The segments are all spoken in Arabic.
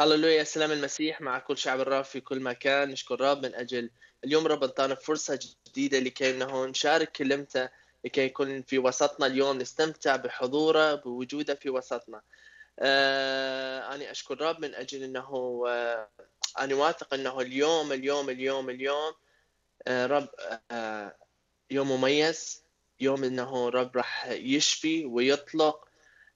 هللويا سلام المسيح مع كل شعب الرب في كل مكان. نشكر رب من أجل اليوم. رب انطانا فرصة جديدة لكي انه نشارك كلمته لكي يكون في وسطنا اليوم. نستمتع بحضوره بوجوده في وسطنا. آه أنا أشكر رب من أجل إنه آه أنا واثق إنه اليوم اليوم اليوم اليوم آه رب آه يوم مميز يوم إنه رب راح يشفي ويطلق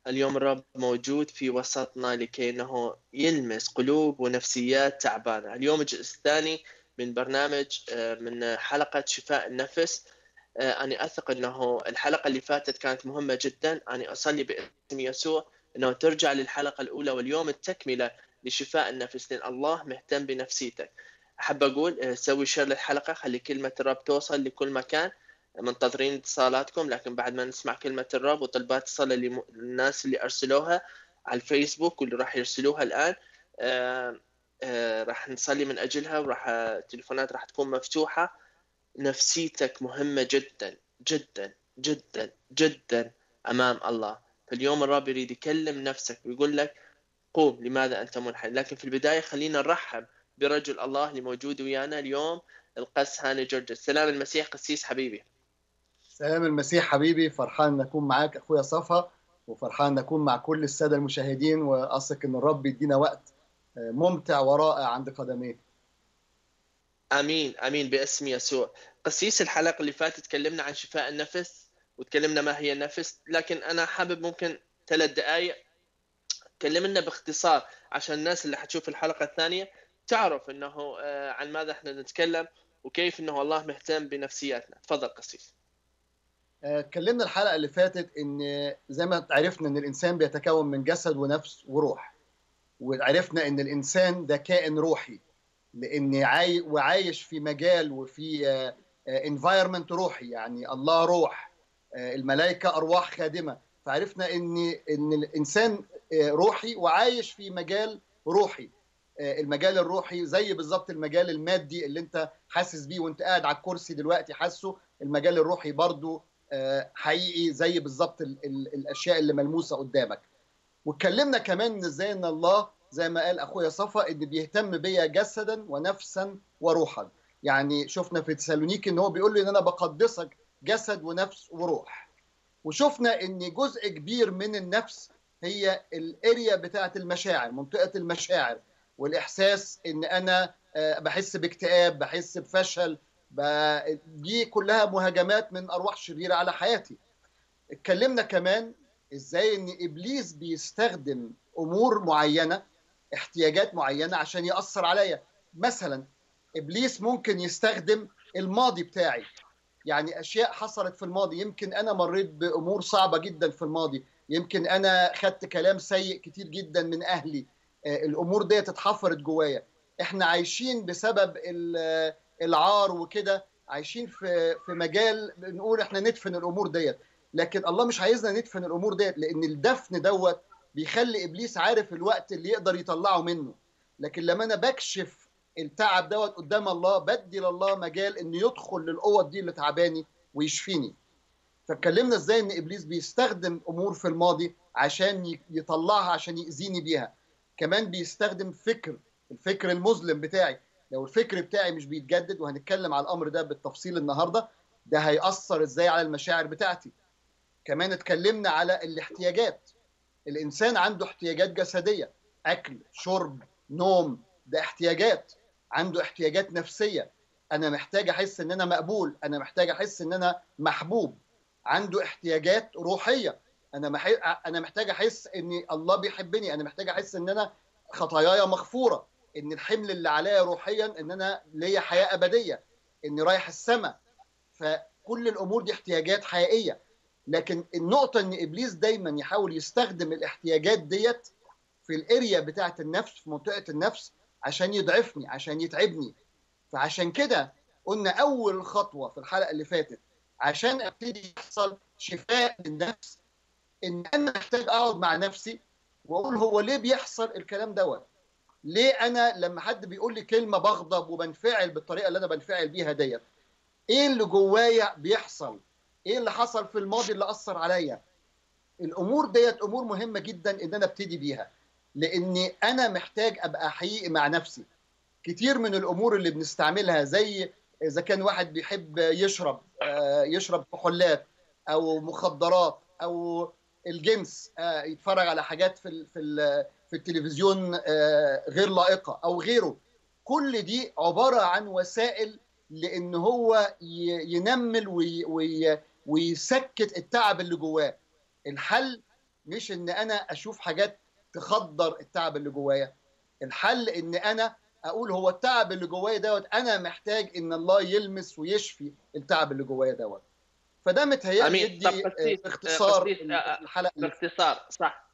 اليوم الرب موجود في وسطنا لكي إنه يلمس قلوب ونفسيات تعبانة. اليوم الجزء الثاني من برنامج من حلقة شفاء النفس. أنا أثق أنه الحلقة اللي فاتت كانت مهمة جدا. أنا أصلي باسم يسوع. أنه ترجع للحلقة الأولى واليوم التكملة لشفاء النفس لأن الله مهتم بنفسيتك. أحب أقول سوي شير للحلقة خلي كلمة الرب توصل لكل مكان. منتظرين اتصالاتكم لكن بعد ما نسمع كلمة الرب وطلبات الصلاة للناس اللي أرسلوها على الفيسبوك واللي راح يرسلوها الآن آه آه راح نصلي من أجلها وراح التليفونات راح تكون مفتوحة. نفسيتك مهمة جدا جدا جدا جدا أمام الله. فاليوم الرب يريد يكلم نفسك ويقول لك قوم لماذا أنت منحن لكن في البداية خلينا نرحب برجل الله اللي موجود ويانا اليوم القس هاني جورج سلام المسيح قسيس حبيبي. سلام المسيح حبيبي فرحان إن أكون معاك أخويا صفا وفرحان إن أكون مع كل السادة المشاهدين وأثق إن الرب يدينا وقت ممتع ورائع عند قدميه. آمين آمين باسم يسوع. قسيس الحلقة اللي فاتت تكلمنا عن شفاء النفس وتكلمنا ما هي النفس لكن أنا حابب ممكن ثلاث دقائق كلمنا باختصار عشان الناس اللي حتشوف الحلقة الثانية تعرف إنه عن ماذا إحنا نتكلم وكيف إنه الله مهتم بنفسياتنا. تفضل قسيس. اتكلمنا الحلقة اللي فاتت إن زي ما عرفنا إن الإنسان بيتكون من جسد ونفس وروح. وعرفنا إن الإنسان ده كائن روحي. لأن عاي وعايش في مجال وفي انفايرمنت روحي. يعني الله روح الملائكة أرواح خادمة. فعرفنا إن إن الإنسان روحي وعايش في مجال روحي. المجال الروحي زي بالظبط المجال المادي اللي أنت حاسس بيه وأنت قاعد على الكرسي دلوقتي حاسه. المجال الروحي برضو حقيقي زي بالظبط الأشياء اللي ملموسة قدامك. واتكلمنا كمان إزاي إن الله زي ما قال أخويا صفا إن بيهتم بيا جسدا ونفسا وروحا. يعني شفنا في تسالونيكي إن هو بيقول لي إن أنا بقدسك جسد ونفس وروح. وشفنا إن جزء كبير من النفس هي الأريا بتاعة المشاعر منطقة المشاعر والإحساس إن أنا بحس باكتئاب بحس بفشل دي كلها مهاجمات من أرواح شريره على حياتي. اتكلمنا كمان إزاي إن إبليس بيستخدم أمور معينة احتياجات معينة عشان يأثر عليا. مثلا إبليس ممكن يستخدم الماضي بتاعي. يعني أشياء حصلت في الماضي. يمكن أنا مريت بأمور صعبة جدا في الماضي. يمكن أنا خدت كلام سيء كتير جدا من أهلي. الأمور دي اتحفرت جوايا. إحنا عايشين بسبب العار وكده عايشين في في مجال بنقول إحنا ندفن الأمور ديت. لكن الله مش عايزنا ندفن الأمور ديت لأن الدفن دوت بيخلي إبليس عارف الوقت اللي يقدر يطلعه منه. لكن لما أنا بكشف التعب دوت قدام الله بدي لله مجال إنه يدخل للأوض دي اللي تعباني ويشفيني. فاتكلمنا إزاي إن إبليس بيستخدم أمور في الماضي عشان يطلعها عشان يأذيني بيها. كمان بيستخدم فكر الفكر المظلم بتاعي. لو الفكر بتاعي مش بيتجدد وهنتكلم على الأمر ده بالتفصيل النهارده ده هيأثر إزاي على المشاعر بتاعتي. كمان اتكلمنا على الاحتياجات. الإنسان عنده احتياجات جسدية أكل شرب نوم ده احتياجات. عنده احتياجات نفسية. أنا محتاج أحس إن أنا مقبول أنا محتاج أحس إن أنا محبوب. عنده احتياجات روحية. أنا مح... أنا محتاج أحس ان الله بيحبني. أنا محتاج أحس إن أنا خطاياي مغفورة. إن الحمل اللي عليا روحيا إن أنا ليا حياة أبدية إني رايح السماء فكل الأمور دي احتياجات حقيقية. لكن النقطة إن إبليس دايما يحاول يستخدم الاحتياجات ديت في الأريا بتاعة النفس في منطقة النفس عشان يضعفني عشان يتعبني. فعشان كده قلنا أول خطوة في الحلقة اللي فاتت عشان أبتدي يحصل شفاء للنفس إن أنا محتاج أقعد مع نفسي وأقول هو ليه بيحصل الكلام دوت. ليه أنا لما حد بيقول لي كلمة بغضب وبنفعل بالطريقة اللي أنا بنفعل بيها ديت؟ إيه اللي جوايا بيحصل؟ إيه اللي حصل في الماضي اللي أثر عليا؟ الأمور ديت أمور مهمة جدا إن أنا أبتدي بيها لأني أنا محتاج أبقى حقيقي مع نفسي. كتير من الأمور اللي بنستعملها زي إذا كان واحد بيحب يشرب يشرب كحولات أو مخدرات أو الجنس يتفرج على حاجات في في في التلفزيون غير لائقة أو غيره. كل دي عبارة عن وسائل لإن هو ينمل ويسكت التعب اللي جواه. الحل مش إن أنا أشوف حاجات تخدر التعب اللي جوايا. الحل إن أنا أقول هو التعب اللي جوايا دوت أنا محتاج إن الله يلمس ويشفي التعب اللي جوايا دوت. فده متهيألي يدي باختصار الحلقة باختصار صح.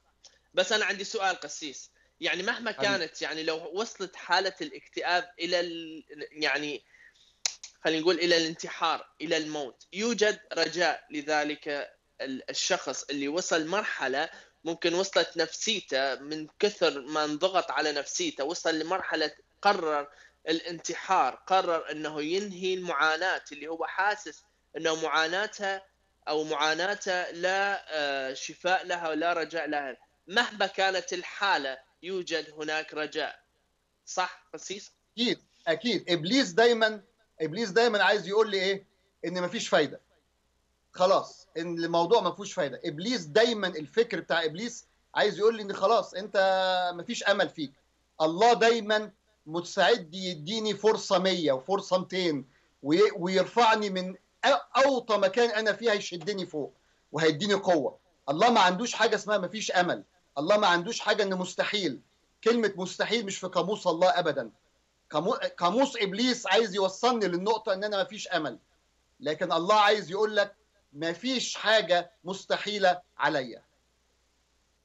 بس أنا عندي سؤال قسيس. يعني مهما كانت يعني لو وصلت حالة الاكتئاب إلى يعني خلينا نقول إلى الانتحار إلى الموت يوجد رجاء لذلك الشخص اللي وصل مرحلة ممكن وصلت نفسيته من كثر ما انضغط على نفسيته وصل لمرحلة قرر الانتحار قرر إنه ينهي المعاناة اللي هو حاسس إنه معاناتها أو معاناته لا شفاء لها ولا رجاء لها. مهما كانت الحالة يوجد هناك رجاء. صح قسيس أكيد أكيد. إبليس دايما إبليس دايما عايز يقول لي إيه؟ إن مفيش فايدة. خلاص إن الموضوع ما فيهوش فايدة. إبليس دايما الفكر بتاع إبليس عايز يقول لي إن خلاص أنت مفيش أمل فيك. الله دايما مستعد يديني فرصة 100 وفرصة 200 ويرفعني من أوطى مكان أنا فيه هيشدني فوق وهيديني قوة. الله ما عندوش حاجة اسمها مفيش أمل. الله ما عندوش حاجة ان مستحيل. كلمة مستحيل مش في قاموس الله ابدا. قاموس إبليس عايز يوصلني للنقطة إن أنا مفيش أمل. لكن الله عايز يقول لك مفيش حاجة مستحيلة عليا.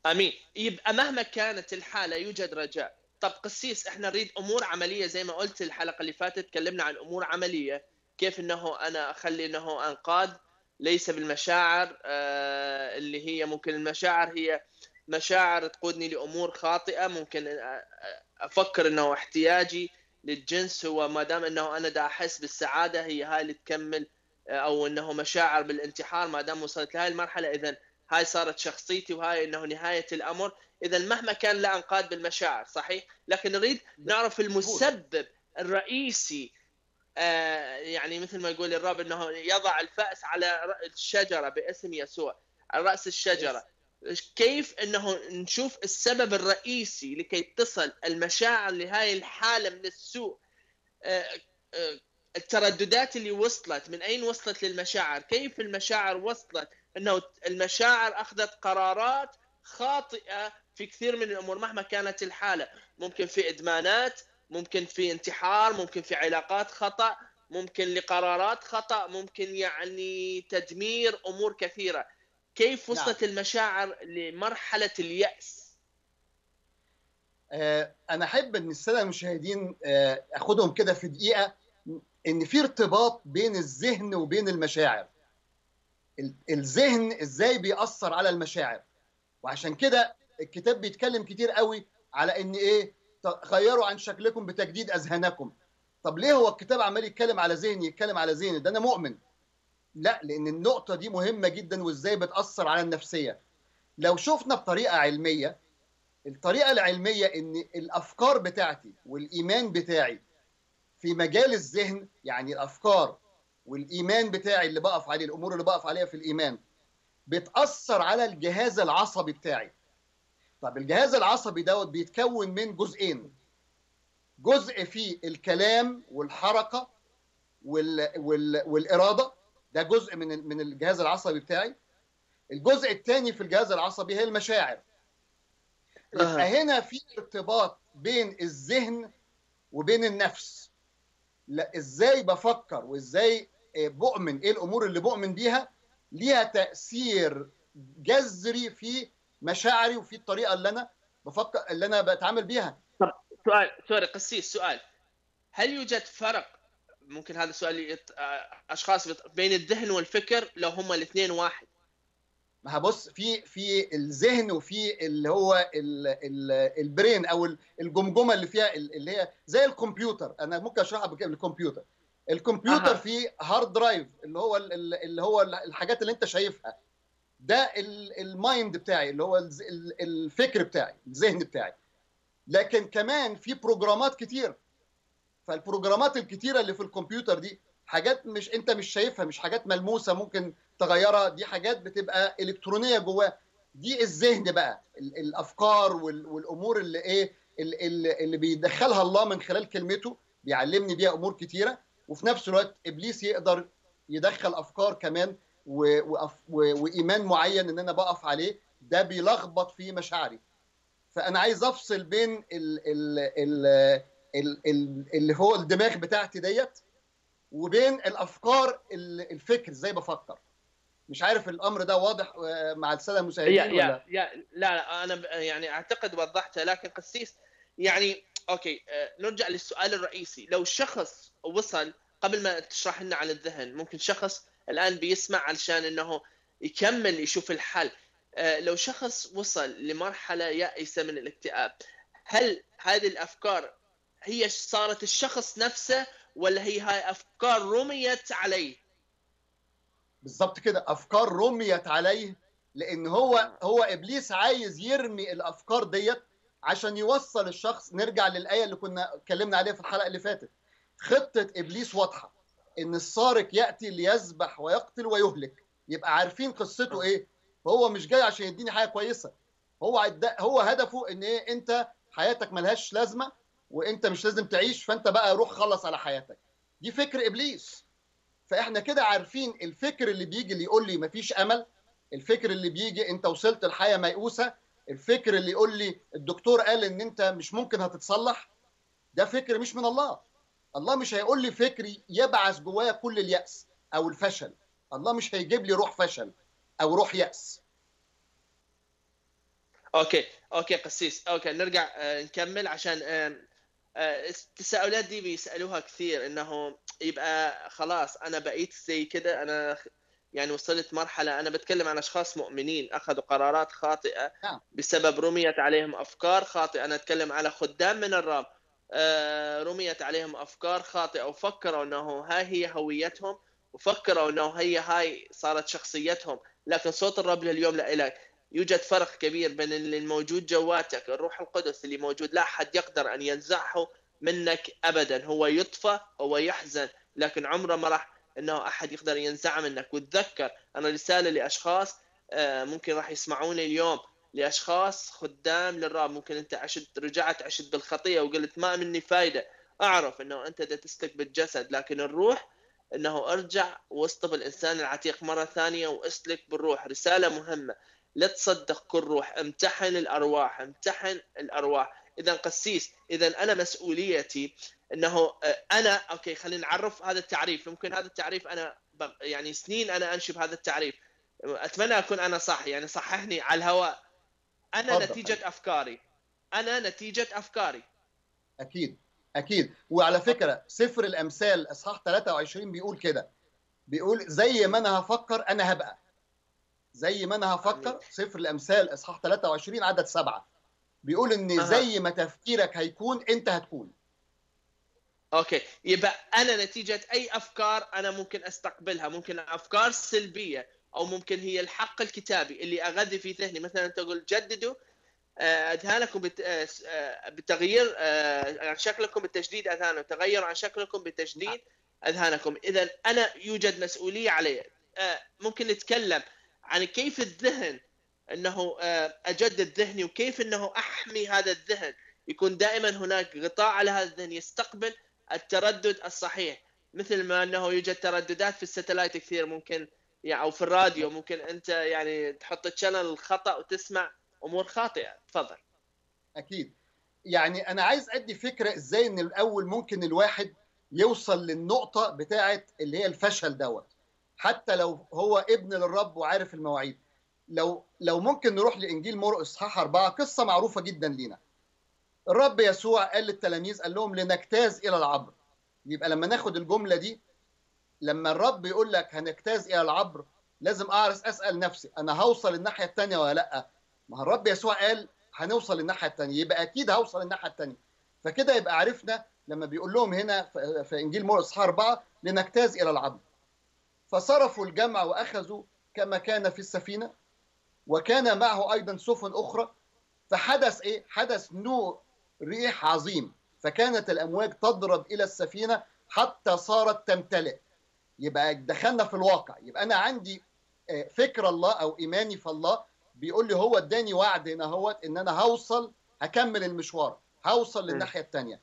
آمين. يبقى مهما كانت الحالة يوجد رجاء. طب قسيس إحنا نريد أمور عملية زي ما قلت الحلقة اللي فاتت تكلمنا عن أمور عملية. كيف إنه أنا أخلي إنه أنقاد ليس بالمشاعر آه اللي هي ممكن المشاعر هي مشاعر تقودني لأمور خاطئة. ممكن أفكر إنه احتياجي للجنس هو ما دام إنه أنا دا أحس بالسعادة هي هاي اللي تكمل أو إنه مشاعر بالانتحار ما دام وصلت لهي المرحلة اذا هاي صارت شخصيتي وهاي إنه نهاية الأمر. اذا مهما كان لا أنقاد بالمشاعر صحيح؟ لكن نريد نعرف المسبب الرئيسي آه يعني مثل ما يقول الرب إنه يضع الفأس على الشجرة باسم يسوع على رأس الشجرة. كيف إنه نشوف السبب الرئيسي لكي تصل المشاعر لهاي الحالة من السوء؟ آه آه الترددات اللي وصلت من أين وصلت للمشاعر؟ كيف المشاعر وصلت؟ إنه المشاعر أخذت قرارات خاطئة في كثير من الأمور مهما كانت الحالة. ممكن في إدمانات ممكن في انتحار ممكن في علاقات خطأ ممكن لقرارات خطأ ممكن يعني تدمير أمور كثيرة. كيف وصلت نعم. المشاعر لمرحلة اليأس؟ آه أنا أحب إن السادة المشاهدين آه أخدهم كده في دقيقة إن في ارتباط بين الذهن وبين المشاعر. الذهن إزاي بيأثر على المشاعر؟ وعشان كده الكتاب بيتكلم كتير قوي على إن إيه؟ غيروا عن شكلكم بتجديد أذهانكم. طب ليه هو الكتاب عمال يتكلم على ذهني يتكلم على ذهني؟ ده أنا مؤمن. لا لأن النقطة دي مهمة جدا وإزاي بتأثر على النفسية. لو شفنا بطريقة علمية الطريقة العلمية إن الأفكار بتاعتي والإيمان بتاعي في مجال الذهن يعني الأفكار والإيمان بتاعي اللي بقف عليه الأمور اللي بقف عليها في الإيمان بتأثر على الجهاز العصبي بتاعي. طب الجهاز العصبي دوت بيتكون من جزئين. جزء فيه الكلام والحركة وال... وال... والإرادة. ده جزء من من الجهاز العصبي بتاعي. الجزء الثاني في الجهاز العصبي هي المشاعر. يبقى هنا في ارتباط بين الذهن وبين النفس. لا إزاي بفكر وإزاي بؤمن؟ إيه الأمور اللي بؤمن بيها؟ ليها تأثير جذري في مشاعري وفي الطريقة اللي أنا بفكر اللي أنا بتعامل بيها. طب سؤال سوري قسيس سؤال. هل يوجد فرق؟ ممكن هذا السؤال أشخاص بين الذهن والفكر لو هما الاثنين واحد؟ ما بص في في الذهن وفي اللي هو ال ال البرين أو الجمجمة اللي فيها اللي هي زي الكمبيوتر. أنا ممكن أشرحها بالكمبيوتر. الكمبيوتر أه. فيه hard drive اللي هو اللي هو الحاجات اللي أنت شايفها. ده ال mind بتاعي اللي هو الفكر بتاعي الذهن بتاعي. لكن كمان في programات كتير. فالprogramات الكتيرة اللي في الكمبيوتر دي حاجات مش أنت مش شايفها مش حاجات ملموسة ممكن تغيرها. دي حاجات بتبقى إلكترونية جواه. دي الذهن بقى الأفكار والأمور اللي إيه اللي, بيدخلها الله من خلال كلمته بيعلمني بيها أمور كتيرة. وفي نفس الوقت إبليس يقدر يدخل أفكار كمان و... و... وإيمان معين إن أنا بقف عليه ده بيلخبط في مشاعري. فأنا عايز أفصل بين ال... ال... ال... ال... ال... اللي هو الدماغ بتاعتي ديت وبين الأفكار الفكر إزاي بفكر. مش عارف الأمر ده واضح مع السادة المشاهدين يا ولا؟ يا لا لا أنا يعني أعتقد وضحته لكن قسيس يعني أوكي نرجع للسؤال الرئيسي. لو شخص وصل قبل ما تشرح لنا عن الذهن ممكن شخص الآن بيسمع علشان إنه يكمل يشوف الحل. لو شخص وصل لمرحلة يائسة من الاكتئاب هل هذه الأفكار هي صارت الشخص نفسه ولا هي هاي أفكار رميت عليه؟ بالظبط كده. أفكار رميت عليه لأن هو هو إبليس عايز يرمي الأفكار ديت عشان يوصل الشخص. نرجع للآية اللي كنا اتكلمنا عليها في الحلقة اللي فاتت. خطة إبليس واضحة. إن السارق يأتي ليذبح ويقتل ويهلك. يبقى عارفين قصته إيه؟ فهو مش جاي عشان يديني حاجة كويسة. هو هو هدفه إن إيه؟ أنت حياتك ملهاش لازمة وأنت مش لازم تعيش فأنت بقى روح خلص على حياتك. دي فكر إبليس. فإحنا كده عارفين الفكر اللي بيجي اللي يقول لي مفيش أمل. الفكر اللي بيجي أنت وصلت الحياة ميؤوسة. الفكر اللي يقول لي الدكتور قال إن أنت مش ممكن هتتصلح. ده فكر مش من الله. الله مش هيقول لي فكري يبعث جوايا كل اليأس أو الفشل. الله مش هيجيب لي روح فشل أو روح يأس. okay okay قسيس okay نرجع آه نكمل عشان آه التساؤلات دي بيسألوها كثير إنه يبقى خلاص أنا بقيت زي كده أنا يعني وصلت مرحلة أنا بتكلم عن أشخاص مؤمنين أخذوا قرارات خاطئة بسبب رميت عليهم أفكار خاطئة أنا أتكلم على خدام من الرب. رميت عليهم أفكار خاطئة وفكروا إنه هاي هي هويتهم وفكروا إنه هي هاي صارت شخصيتهم. لكن صوت الرب لليوم لك يوجد فرق كبير بين اللي الموجود جواتك الروح القدس اللي موجود. لا أحد يقدر أن ينزعه منك أبدا. هو يطفى هو يحزن لكن عمره ما راح أنه أحد يقدر ينزعه منك. وتذكر أنا رسالة لأشخاص ممكن راح يسمعوني اليوم. لأشخاص خدام للرب ممكن أنت عشت رجعت عشت بالخطية وقلت ما مني فايدة. أعرف أنه أنت تسلك بالجسد لكن الروح أنه أرجع واصطب الإنسان العتيق مرة ثانية وأسلك بالروح. رسالة مهمة. لا تصدق كل روح. امتحن الأرواح امتحن الأرواح. إذا قسيس إذا أنا مسؤوليتي إنه أنا أوكي خلينا نعرف هذا التعريف. ممكن هذا التعريف أنا يعني سنين أنا انشي بهذا التعريف. أتمنى أكون أنا صح يعني صححني على الهواء. أنا فضل. نتيجة أفكاري. أنا نتيجة أفكاري. أكيد. أكيد. وعلى فكرة سفر الأمثال إصحاح 23 بيقول كده. بيقول زي ما أنا هفكر أنا هبقى. زي ما أنا هفكر سفر الأمثال إصحاح 23 عدد سبعة. بيقول إن زي ما تفكيرك هيكون أنت هتكون. أوكي. يبقى أنا نتيجة أي أفكار أنا ممكن أستقبلها. ممكن أفكار سلبية. أو ممكن هي الحق الكتابي اللي أغذي في ذهني. مثلا تقول جددوا أذهانكم بتغيير عن شكلكم بتجديد أذهانكم. تغيروا عن شكلكم بتجديد أذهانكم. اذا أنا يوجد مسؤولية علي. ممكن نتكلم عن كيف الذهن إنه أجدد ذهني وكيف إنه أحمي هذا الذهن. يكون دائما هناك غطاء على هذا الذهن يستقبل التردد الصحيح. مثل ما إنه يوجد ترددات في ال satellite كثير ممكن يعني أو في الراديو ممكن أنت يعني تحط ال channel الخطا وتسمع أمور خاطئة. تفضل. أكيد. يعني أنا عايز أدي فكرة إزاي إن الأول ممكن الواحد يوصل للنقطة بتاعه اللي هي الفشل دوت. حتى لو هو ابن للرب وعارف المواعيد. لو لو ممكن نروح لإنجيل مرقس إصحاح أربعة قصة معروفة جدا لينا. الرب يسوع قال للتلاميذ قال لهم لنجتاز إلى العبر. يبقى لما ناخد الجملة دي لما الرب يقول لك هنجتاز إلى العبر لازم اعرف أسأل نفسي أنا هوصل الناحية الثانية ولا لأ؟ ما الرب يسوع قال هنوصل الناحيه الثانية يبقى أكيد هوصل الناحيه الثانية فكده يبقى عرفنا لما بيقول لهم هنا في إنجيل مرقس أربعة لنجتاز إلى العبر. فصرفوا الجمع وأخذوا كما كان في السفينة وكان معه أيضا سفن أخرى. فحدث إيه؟ حدث نوع ريح عظيم. فكانت الأمواج تضرب إلى السفينة حتى صارت تمتلئ. يبقى دخلنا في الواقع. يبقى أنا عندي فكر الله أو إيماني في الله بيقول لي هو اداني وعد هنا هو إن أنا هوصل هكمل المشوار هوصل للناحية الثانية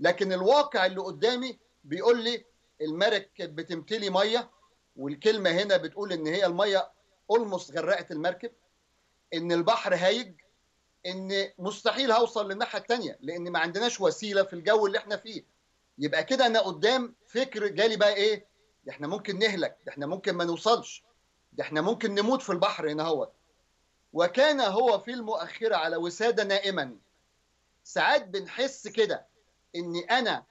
لكن الواقع اللي قدامي بيقول لي المركب بتمتلي مية والكلمة هنا بتقول إن هي المية اولموست غرقت المركب إن البحر هايج إن مستحيل هوصل للناحية الثانية لإن ما عندناش وسيلة في الجو اللي إحنا فيه. يبقى كده أنا قدام فكر جالي بقى إيه؟ ده إحنا ممكن نهلك ده إحنا ممكن ما نوصلش ده إحنا ممكن نموت في البحر هنا هو وكان هو في المؤخرة على وسادة نائما. ساعات بنحس كده اني أنا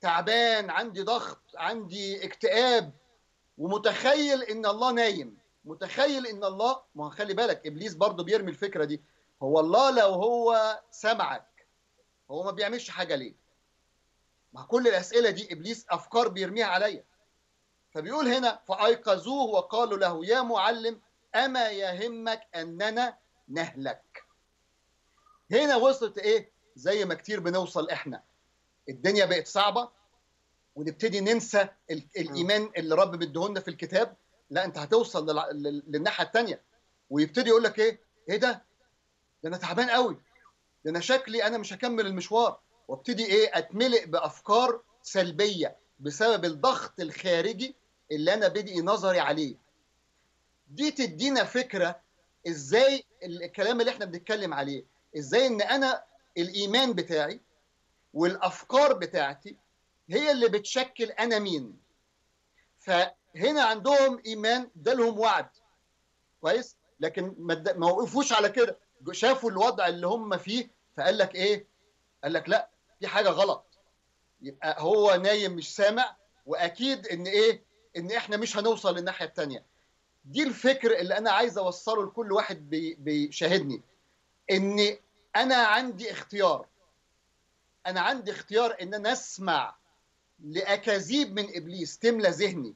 تعبان عندي ضغط عندي اكتئاب ومتخيل إن الله نايم. متخيل إن الله ما خلي بالك إبليس برضه بيرمي الفكرة دي. هو الله لو هو سمعك هو ما بيعملش حاجة ليه؟ ما كل الأسئلة دي إبليس أفكار بيرميها عليا. فبيقول هنا فأيقظوه وقالوا له يا معلم أما يهمك أننا نهلك. هنا وصلت إيه؟ زي ما كتير بنوصل إحنا. الدنيا بقت صعبة ونبتدي ننسى الإيمان اللي رب مديهولنا في الكتاب. لا أنت هتوصل للناحية الثانية ويبتدي يقول لك إيه؟ إيه ده؟ ده أنا تعبان قوي ده أنا شكلي أنا مش هكمل المشوار. وابتدي إيه؟ أتملئ بأفكار سلبية بسبب الضغط الخارجي اللي أنا بدي نظري عليه. دي تدينا فكرة إزاي الكلام اللي إحنا بنتكلم عليه. إزاي إن أنا الإيمان بتاعي والأفكار بتاعتي هي اللي بتشكل أنا مين. فهنا عندهم إيمان ده لهم وعد. كويس؟ لكن ما وقفوش على كده. شافوا الوضع اللي هم فيه فقال لك إيه؟ قال لك لا في حاجة غلط. يبقى هو نايم مش سامع وأكيد إن إيه؟ إن إحنا مش هنوصل للناحية الثانية دي الفكر اللي أنا عايز أوصله لكل واحد بي بيشاهدني. إن أنا عندي اختيار. أنا عندي اختيار إن أنا أسمع لأكاذيب من إبليس تملى ذهني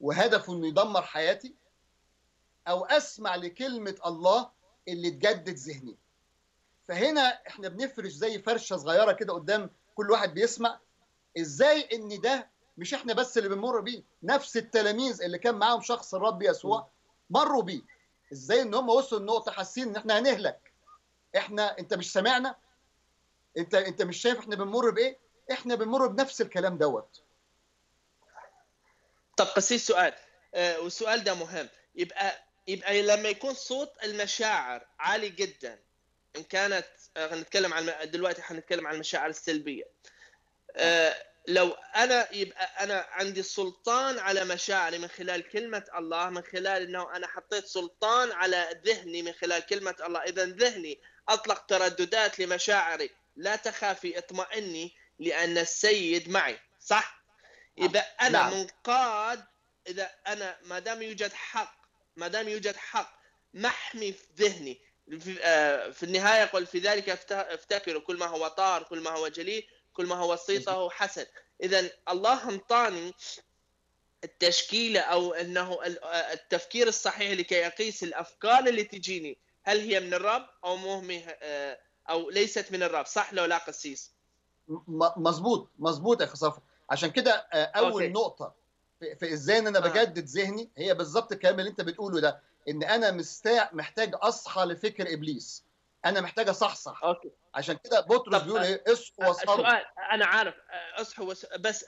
وهدفه إنه يدمر حياتي أو أسمع لكلمة الله اللي تجدد ذهني. فهنا إحنا بنفرش زي فرشة صغيرة كده قدام كل واحد بيسمع إزاي إن ده مش إحنا بس اللي بنمر بيه نفس التلاميذ اللي كان معاهم شخص الرب يسوع مروا بيه. إزاي ان هم وصلوا النقطة حاسين ان إحنا هنهلك؟ إحنا انت مش سامعنا؟ انت انت مش شايف إحنا بنمر بإيه؟ إحنا بنمر بنفس الكلام دوت. طب قسيس سؤال. آه والسؤال ده مهم. يبقى يبقى لما يكون صوت المشاعر عالي جدا إن كانت آه هنتكلم عن دلوقتي هنتكلم عن المشاعر السلبية. آه لو أنا يبقى أنا عندي سلطان على مشاعري من خلال كلمة الله من خلال إنه أنا حطيت سلطان على ذهني من خلال كلمة الله. إذا ذهني أطلق ترددات لمشاعري. لا تخافي اطمئني لأن السيد معي. صح؟ اذا أنا نعم. منقاد. إذا أنا ما دام يوجد حق ما دام يوجد حق محمي في ذهني. في النهاية قل في ذلك افتكروا كل ما هو طار كل ما هو جليل. كل ما هو صيته حسن اذا الله انطاني التشكيله أو أنه التفكير الصحيح لكي أقيس الأفكار اللي تجيني. هل هي من الرب أو مو أو ليست من الرب؟ صح لو لا قسيس؟ مظبوط مظبوط يا خصافه عشان كده أول أوكي. نقطة في إزاي إن أنا بجدد ذهني هي بالظبط الكلام اللي أنت بتقوله ده إن أنا مستع... محتاج أصحى لفكر إبليس. أنا محتاج أصحصح. أوكي. عشان كده بطرس بيقول إيه؟ اصحوا واسهروا سؤال أنا عارف اصحوا وس... بس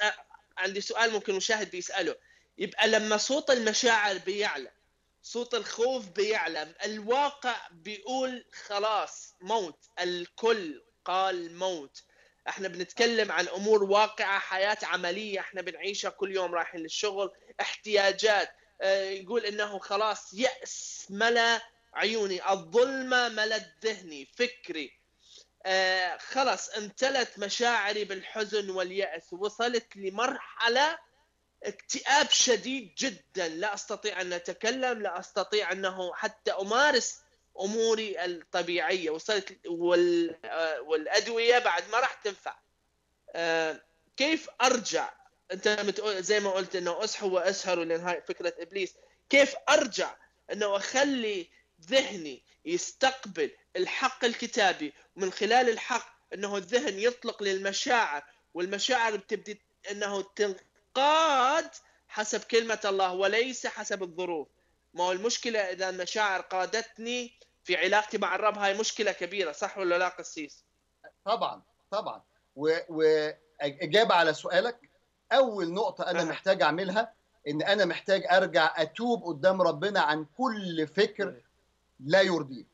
عندي سؤال ممكن مشاهد بيسأله. يبقى لما صوت المشاعر بيعلى صوت الخوف بيعلى الواقع بيقول خلاص موت الكل قال موت. إحنا بنتكلم عن أمور واقعة حياة عملية إحنا بنعيشها كل يوم رايحين للشغل احتياجات آه يقول إنه خلاص يأس ملا عيوني الظلمة ملت ذهني فكري. آه خلاص امتلت مشاعري بالحزن واليأس. وصلت لمرحلة اكتئاب شديد جدا. لا أستطيع أن أتكلم لا أستطيع أنه حتى أمارس أموري الطبيعية. وصلت وال والأدوية بعد ما راح تنفع. آه كيف أرجع؟ أنت زي ما قلت إنه اصحوا واسهروا لأن هاي فكرة إبليس. كيف أرجع إنه أخلي ذهني يستقبل الحق الكتابي ومن خلال الحق إنه الذهن يطلق للمشاعر والمشاعر بتبدي إنه تنقاد حسب كلمة الله وليس حسب الظروف. ما هو المشكلة إذا المشاعر قادتني في علاقتي مع الرب هاي مشكلة كبيرة صح ولا لا قسيس؟ طبعا طبعا. واجابه على سؤالك. أول نقطة أنا أه. محتاج أعملها إن أنا محتاج أرجع أتوب قدام ربنا عن كل فكر لا يرضيه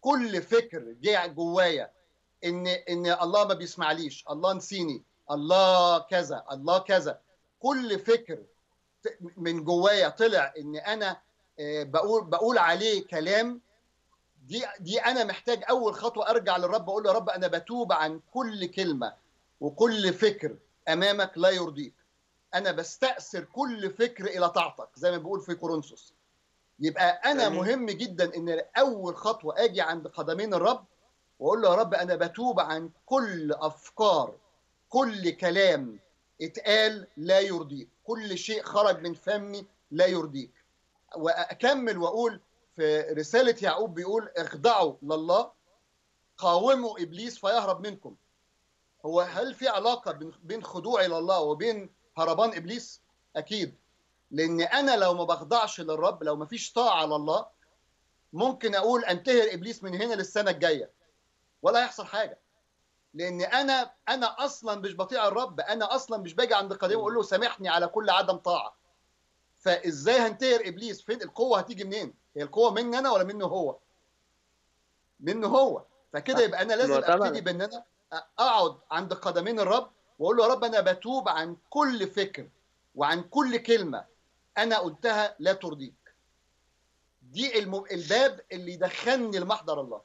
كل فكر جه جوايا إن إن الله ما بيسمعليش الله نسيني الله كذا الله كذا. كل فكر من جوايا طلع إن أنا بقول بقول عليه كلام دي دي أنا محتاج أول خطوة أرجع للرب أقول له يا رب أنا بتوب عن كل كلمة وكل فكر أمامك لا يرضيك. أنا بستأثر كل فكر إلى طاعتك زي ما بيقول في كورنثوس. يبقى أنا أمين. مهم جدا إن أول خطوة آجي عند قدمين الرب وأقول له يا رب أنا بتوب عن كل أفكار كل كلام اتقال لا يرضيك كل شيء خرج من فمي لا يرضيك. وأكمل وأقول في رسالة يعقوب بيقول اخضعوا لله قاوموا إبليس فيهرب منكم. هو هل في علاقة بين- خضوعي لله وبين هربان إبليس؟ أكيد. لأن أنا لو ما بخضعش للرب لو ما فيش طاعة لله ممكن أقول انتهر ابليس من هنا للسنة الجاية. ولا هيحصل حاجة. لأن أنا أنا أصلا مش بطيع الرب. أنا أصلا مش باجي عند قديم وأقول له سامحني على كل عدم طاعة. فإزاي هننتهر ابليس فين القوة هتيجي منين؟ هي القوة مني أنا ولا منه هو؟ منه هو. فكده يبقى أنا لازم. أبتدي بأن أنا أقعد عند قدمين الرب وأقول له يا رب أنا بتوب عن كل فكر وعن كل كلمة. أنا قلتها لا ترضيك. دي. الباب اللي يدخلني لمحضر الله.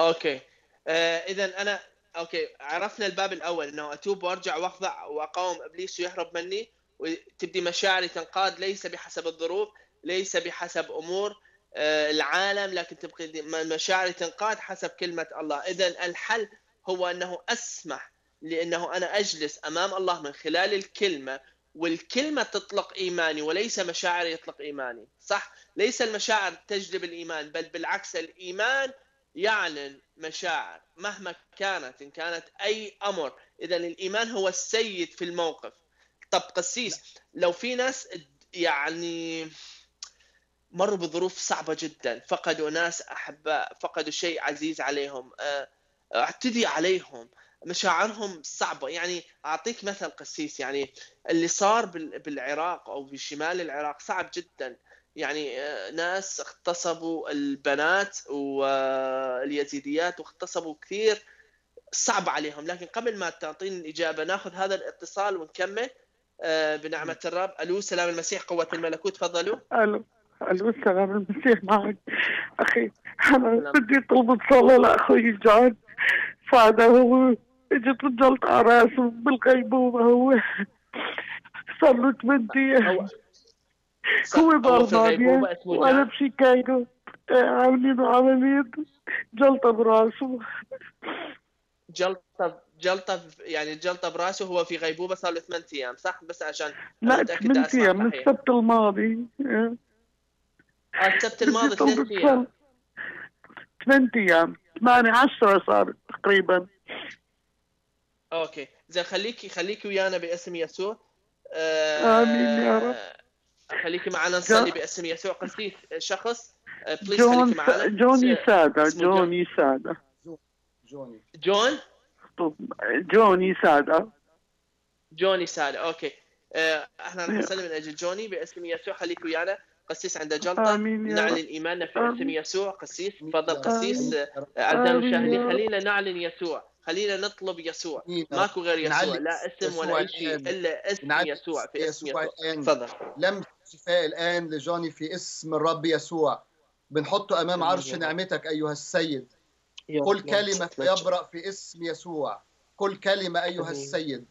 okay. آه اذا أنا okay عرفنا الباب الأول إنه أتوب وأرجع وأخضع وأقاوم إبليس ويهرب مني وتبدي مشاعري تنقاد ليس بحسب الظروف ليس بحسب أمور آه العالم لكن تبقى مشاعري تنقاد حسب كلمة الله. اذا الحل هو أنه أسمح لأنه أنا أجلس أمام الله من خلال الكلمة والكلمة تطلق إيماني وليس مشاعري يطلق إيماني صح؟ ليس المشاعر تجلب الإيمان بل بالعكس الإيمان يعلن مشاعر مهما كانت إن كانت أي أمر. إذا الإيمان هو السيد في الموقف. طب قسيس لو في ناس يعني مروا بظروف صعبة جدا فقدوا ناس أحباء فقدوا شيء عزيز عليهم آه، اعتدي عليهم مشاعرهم صعبة. يعني أعطيك مثل قسيس يعني اللي صار بال- بالعراق أو بشمال العراق صعب جدا. يعني آه، ناس اغتصبوا البنات واليزيديات واغتصبوا كثير صعب عليهم. لكن قبل ما تعطيني الإجابة ناخذ هذا الاتصال ونكمل. آه، بنعمة الرب. ألو سلام المسيح قوة الملكوت. تفضلوا. ألو ألو السلام المسيح معك. أخي أنا سلام. بدي طلب صلاة لأخوي جون فهذا هو اجت الجلطة على راسه بالغيبوبة هو. صار له ثمان أيام هو أسمه وأنا بشيكاغو آه، عاملين عملية جلطة براسه. جلطة جلطة يعني جلطة براسه هو في غيبوبة صار له ثمان أيام صح؟ بس عشان لا متأكد ثمان أيام من. السبت الماضي. آه. آه، السبت الماضي ثلاث أيام. ثمان أيام. ثمانية عشرة صار تقريبا. أوكي. زين خليكي خليكي ويانا باسم يسوع. آه، آمين يا رب. خليكي معنا نصلي باسم يسوع. قسيس شخص آه، بليز جون خليكي معنا. جوني سادة جون. جوني سادة جوني. جون؟ طب جوني سادة سالة أوكي. آه، إحنا راح نصلي من أجل جوني باسم يسوع. خليك ويانا. قسيس عنده جلطة. نعلن. إيماننا في. اسم يسوع. قسيس تفضل. قسيس. آه، اعزائي يا المشاهدين. خلينا نعلن يسوع. خلينا نطلب يسوع آمين. ماكو غير يسوع لا اسم ولا شيء. إلا اسم يسوع في اسم يسوع. تفضل لم شفاء الآن لجوني في اسم الرب يسوع بنحطه آمين عرش. نعمتك أيها السيد كل رب. كلمة مجد. يبرأ في اسم يسوع كل كلمة أيها آمين. السيد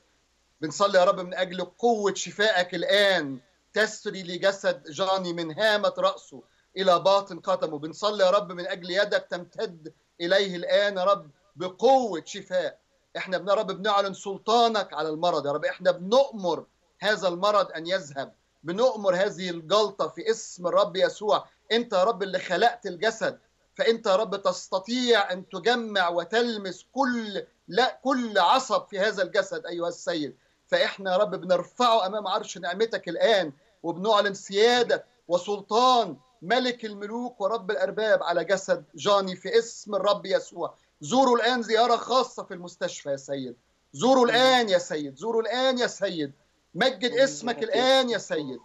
بنصلي يا رب من أجل قوة شفائك الآن تسري لجسد جاني من هامة رأسه إلى باطن قدمه بنصلي يا رب من أجل يدك تمتد إليه الآن يا رب بقوة شفاء. إحنا يا رب بنعلن سلطانك على المرض يا رب. إحنا بنؤمر هذا المرض أن يذهب. بنؤمر هذه الجلطة في اسم الرب يسوع. أنت يا رب اللي خلقت الجسد. فأنت يا رب تستطيع أن تجمع وتلمس كل لا كل عصب في هذا الجسد أيها السيد. فإحنا يا رب بنرفعه أمام عرش نعمتك الآن وبنعلن سيادة وسلطان ملك الملوك ورب الأرباب على جسد جاني في اسم الرب يسوع. زوروا الآن زيارة خاصة في المستشفى يا سيد. زوروا الآن يا سيد. زوروا الآن يا سيد. مجد اسمك الآن يا سيد.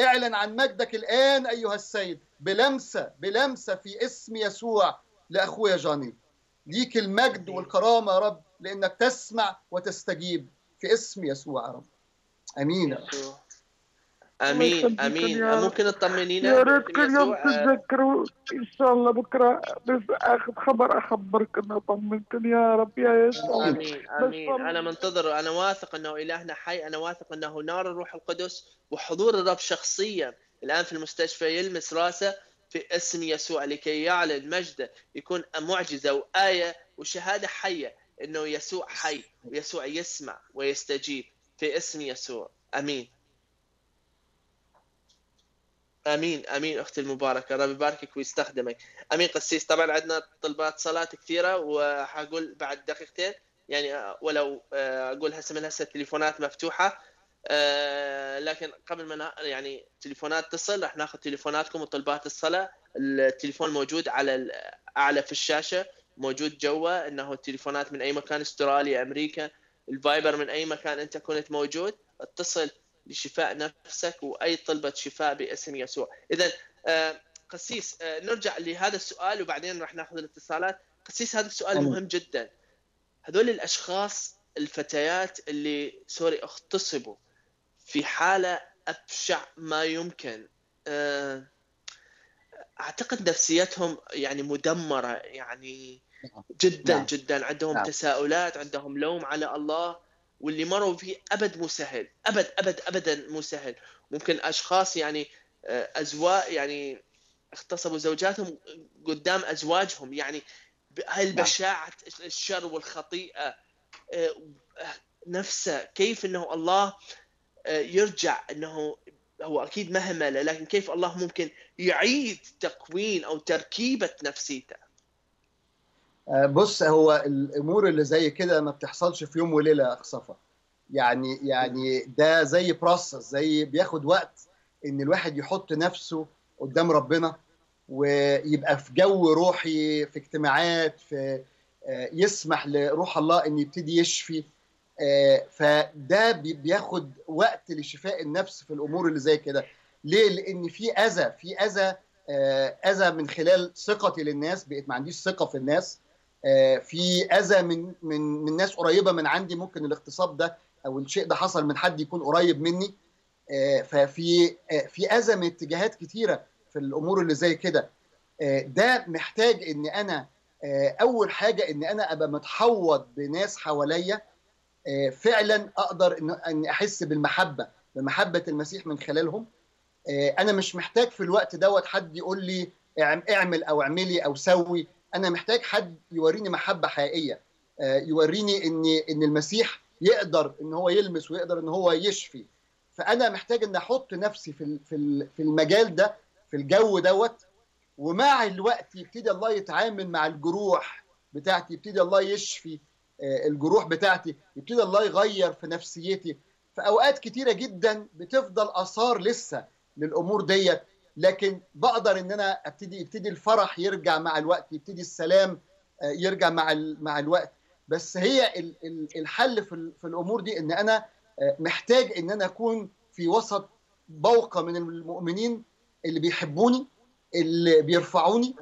اعلن عن مجدك الآن أيها السيد بلمسة بلمسة في اسم يسوع لأخويا جاني ليك المجد والكرامة يا رب لأنك تسمع وتستجيب في اسم يسوع يا رب. آمين يا رب. آمين آمين. ممكن تطمنينا يا ريت كل يوم تتذكروا إن شاء الله بكرة بس اخذ خبر أخبرك إنه طمنتني يا رب يا يسوع آمين آمين. أنا منتظر أنا واثق إنه إلهنا حي أنا واثق إنه نار الروح القدس وحضور الرب شخصيا الآن في المستشفى يلمس رأسه في اسم يسوع لكي يعلن مجده يكون معجزة وآية وشهادة حية إنه يسوع حي ويسوع يسمع ويستجيب في اسم يسوع. آمين. امين امين أختي المباركة رب يباركك ويستخدمك. امين قسيس طبعا عندنا طلبات صلاة كثيرة وحقول بعد دقيقتين يعني ولو أقول هسه من هسه التليفونات مفتوحة لكن قبل ما يعني تليفونات تصل راح ناخذ تليفوناتكم وطلبات الصلاة. التليفون موجود على أعلى في الشاشة موجود جوا إنه التليفونات من أي مكان أستراليا أمريكا الفايبر من أي مكان أنت كنت موجود اتصل لشفاء نفسك وأي طلبة شفاء باسم يسوع اذا قسيس نرجع لهذا السؤال وبعدين راح ناخذ الاتصالات قسيس هذا السؤال أمين. مهم جدا هذول الأشخاص الفتيات اللي سوري اغتصبوا في حالة أبشع ما يمكن أعتقد نفسيتهم يعني مدمرة يعني جدا نعم. جدا عندهم نعم. تساؤلات عندهم لوم على الله واللي مروا فيه أبد مو سهل. أبد أبد ابدا مو سهل. ممكن أشخاص يعني أزواج يعني اغتصبوا زوجاتهم قدام أزواجهم. يعني هاي البشاعه الشر والخطيئة نفسه كيف إنه الله يرجع إنه هو أكيد مهمله لكن كيف الله ممكن يعيد تكوين أو تركيبة نفسيته؟ بص هو الأمور اللي زي كده ما بتحصلش في يوم وليلة صفا. يعني يعني ده زي بروسس زي بياخد وقت إن الواحد يحط نفسه قدام ربنا ويبقى في جو روحي في اجتماعات في يسمح لروح الله إن يبتدي يشفي. فده بياخد وقت لشفاء النفس في الأمور اللي زي كده. ليه؟ لأن في أذى في أذى أذى من خلال ثقتي للناس بقيت ما عنديش ثقة في الناس. في أذى من من من ناس قريبة من عندي ممكن الاغتصاب ده أو الشيء ده حصل من حد يكون قريب مني. ففي في أذى من اتجاهات كتيرة في الأمور اللي زي كده. ده محتاج إن أنا أول حاجة إن أنا أبقى متحوط بناس حواليا. فعلا أقدر إن أحس بالمحبة بمحبة المسيح من خلالهم. أنا مش محتاج في الوقت دوت حد يقول لي اعمل أو اعملي أو سوي. أنا محتاج حد يوريني محبة حقيقية يوريني إن إن المسيح يقدر إن هو يلمس ويقدر إن هو يشفي. فأنا محتاج إن أحط نفسي في في المجال ده في الجو دوت. ومع الوقت يبتدي الله يتعامل مع الجروح بتاعتي يبتدي الله يشفي الجروح بتاعتي يبتدي الله يغير في نفسيتي. في اوقات كتيرة جدا بتفضل آثار لسه للأمور ديت. لكن بقدر إن أنا أبتدي يبتدي الفرح يرجع مع الوقت يبتدي السلام يرجع مع مع الوقت. بس هي الحل في الأمور دي إن أنا محتاج إن أنا أكون في وسط بوقة من المؤمنين اللي بيحبوني اللي بيرفعوني.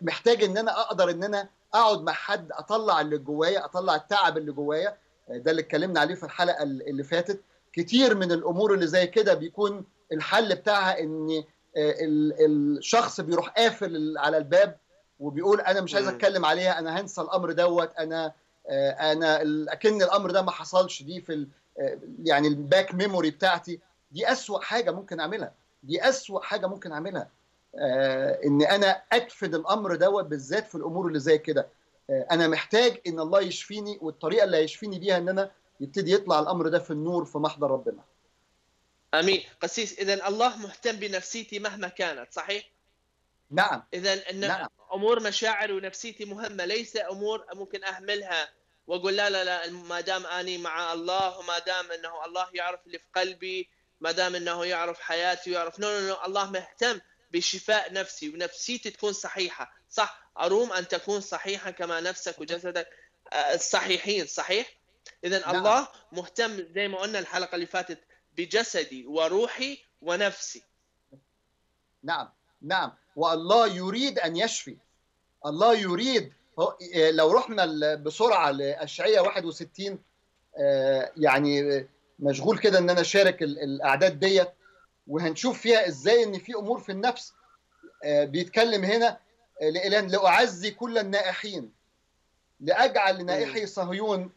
محتاج إن أنا أقدر إن أنا أقعد مع حد أطلع اللي جوايا أطلع التعب اللي جوايا. ده اللي اتكلمنا عليه في الحلقة اللي فاتت. كتير من الأمور اللي زي كده بيكون الحل بتاعها إن الشخص بيروح قافل على الباب وبيقول أنا مش عايز أتكلم عليها أنا هنسى الأمر دوت أنا أنا أكن الأمر ده ما حصلش دي في يعني ال back memory بتاعتي. دي أسوأ حاجة ممكن أعملها. دي أسوأ حاجة ممكن أعملها. إن أنا أكفد الأمر دوت بالذات في الأمور اللي زي كده. أنا محتاج إن الله يشفيني والطريقة اللي هيشفيني بيها إن أنا يبتدي يطلع الأمر ده في النور في محضر ربنا. آمين. قسيس اذا الله مهتم بنفسيتي مهما كانت صحيح؟ نعم. اذا إن نعم. أمور مشاعري ونفسيتي مهمة ليس أمور ممكن أهملها وأقول لا لا لا ما دام أني مع الله وما دام إنه الله يعرف اللي في قلبي ما دام إنه يعرف حياتي ويعرف no no no الله مهتم بشفاء نفسي ونفسيتي تكون صحيحة صح؟ أروم أن تكون صحيحة كما نفسك وجسدك آه، صحيحين صحيح؟ اذا نعم. الله مهتم زي ما قلنا الحلقة اللي فاتت بجسدي وروحي ونفسي. نعم نعم. والله يريد أن يشفي. الله يريد. آه، لو رحنا بسرعة لاشعياء 61 آه، يعني مشغول كده إن أنا أشارك الأعداد ديت وهنشوف فيها إزاي إن في أمور في النفس آه، بيتكلم هنا لإلان لأعزي كل النائحين لأجعل لنائحي صهيون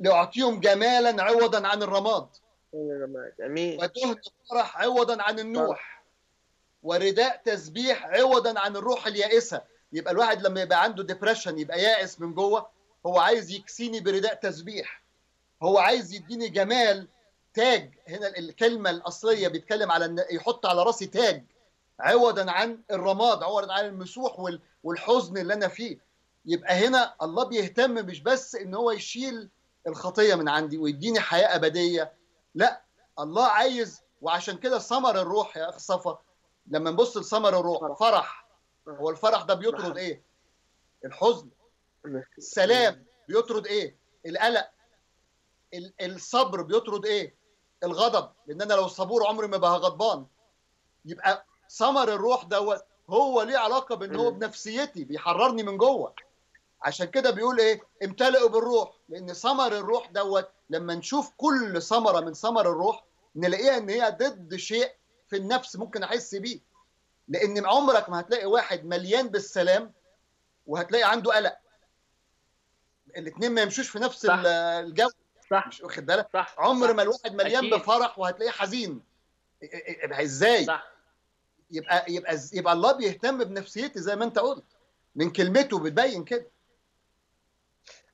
لأعطيهم جمالا عوضا عن الرماد. امين ودهن فرح عوضا عن النوح. ورداء تسبيح عوضا عن الروح اليائسة. يبقى الواحد لما يبقى عنده ديبريشن يبقى يائس من جوه هو عايز يكسيني برداء تسبيح. هو عايز يديني جمال تاج. هنا الكلمة الأصلية بيتكلم على يحط على رأسي تاج. عوضا عن الرماد عوضا عن المسوح والحزن اللي أنا فيه. يبقى هنا الله بيهتم مش بس إن هو يشيل الخطية من عندي ويديني حياة أبدية لا الله عايز وعشان كده ثمر الروح يا اخ صفا. لما نبص لثمر الروح فرح. هو الفرح ده بيطرد إيه؟ الحزن. السلام بيطرد إيه؟ القلق. الصبر بيطرد إيه؟ الغضب. لأن أنا لو صبور عمري ما بقى غضبان. يبقى ثمر الروح دوت هو ليه علاقة بإن هو بنفسيتي بيحررني من جوه. عشان كده بيقول إيه؟ امتلئوا بالروح لأن ثمر الروح دوت لما نشوف كل ثمرة من ثمر الروح نلاقيها إن هي ضد شيء في النفس ممكن أحس بيه. لأن عمرك ما هتلاقي واحد مليان بالسلام وهتلاقي عنده قلق. الاثنين ما يمشوش في نفس صح. الجو. صح. مش واخد بالك؟ صح. عمر صح. ما الواحد مليان أكيد. بفرح وهتلاقيه حزين. إزاي؟ صح. يبقى يبقى يبقى الله بيهتم بنفسيتي زي ما أنت قلت. من كلمته بتبين كده.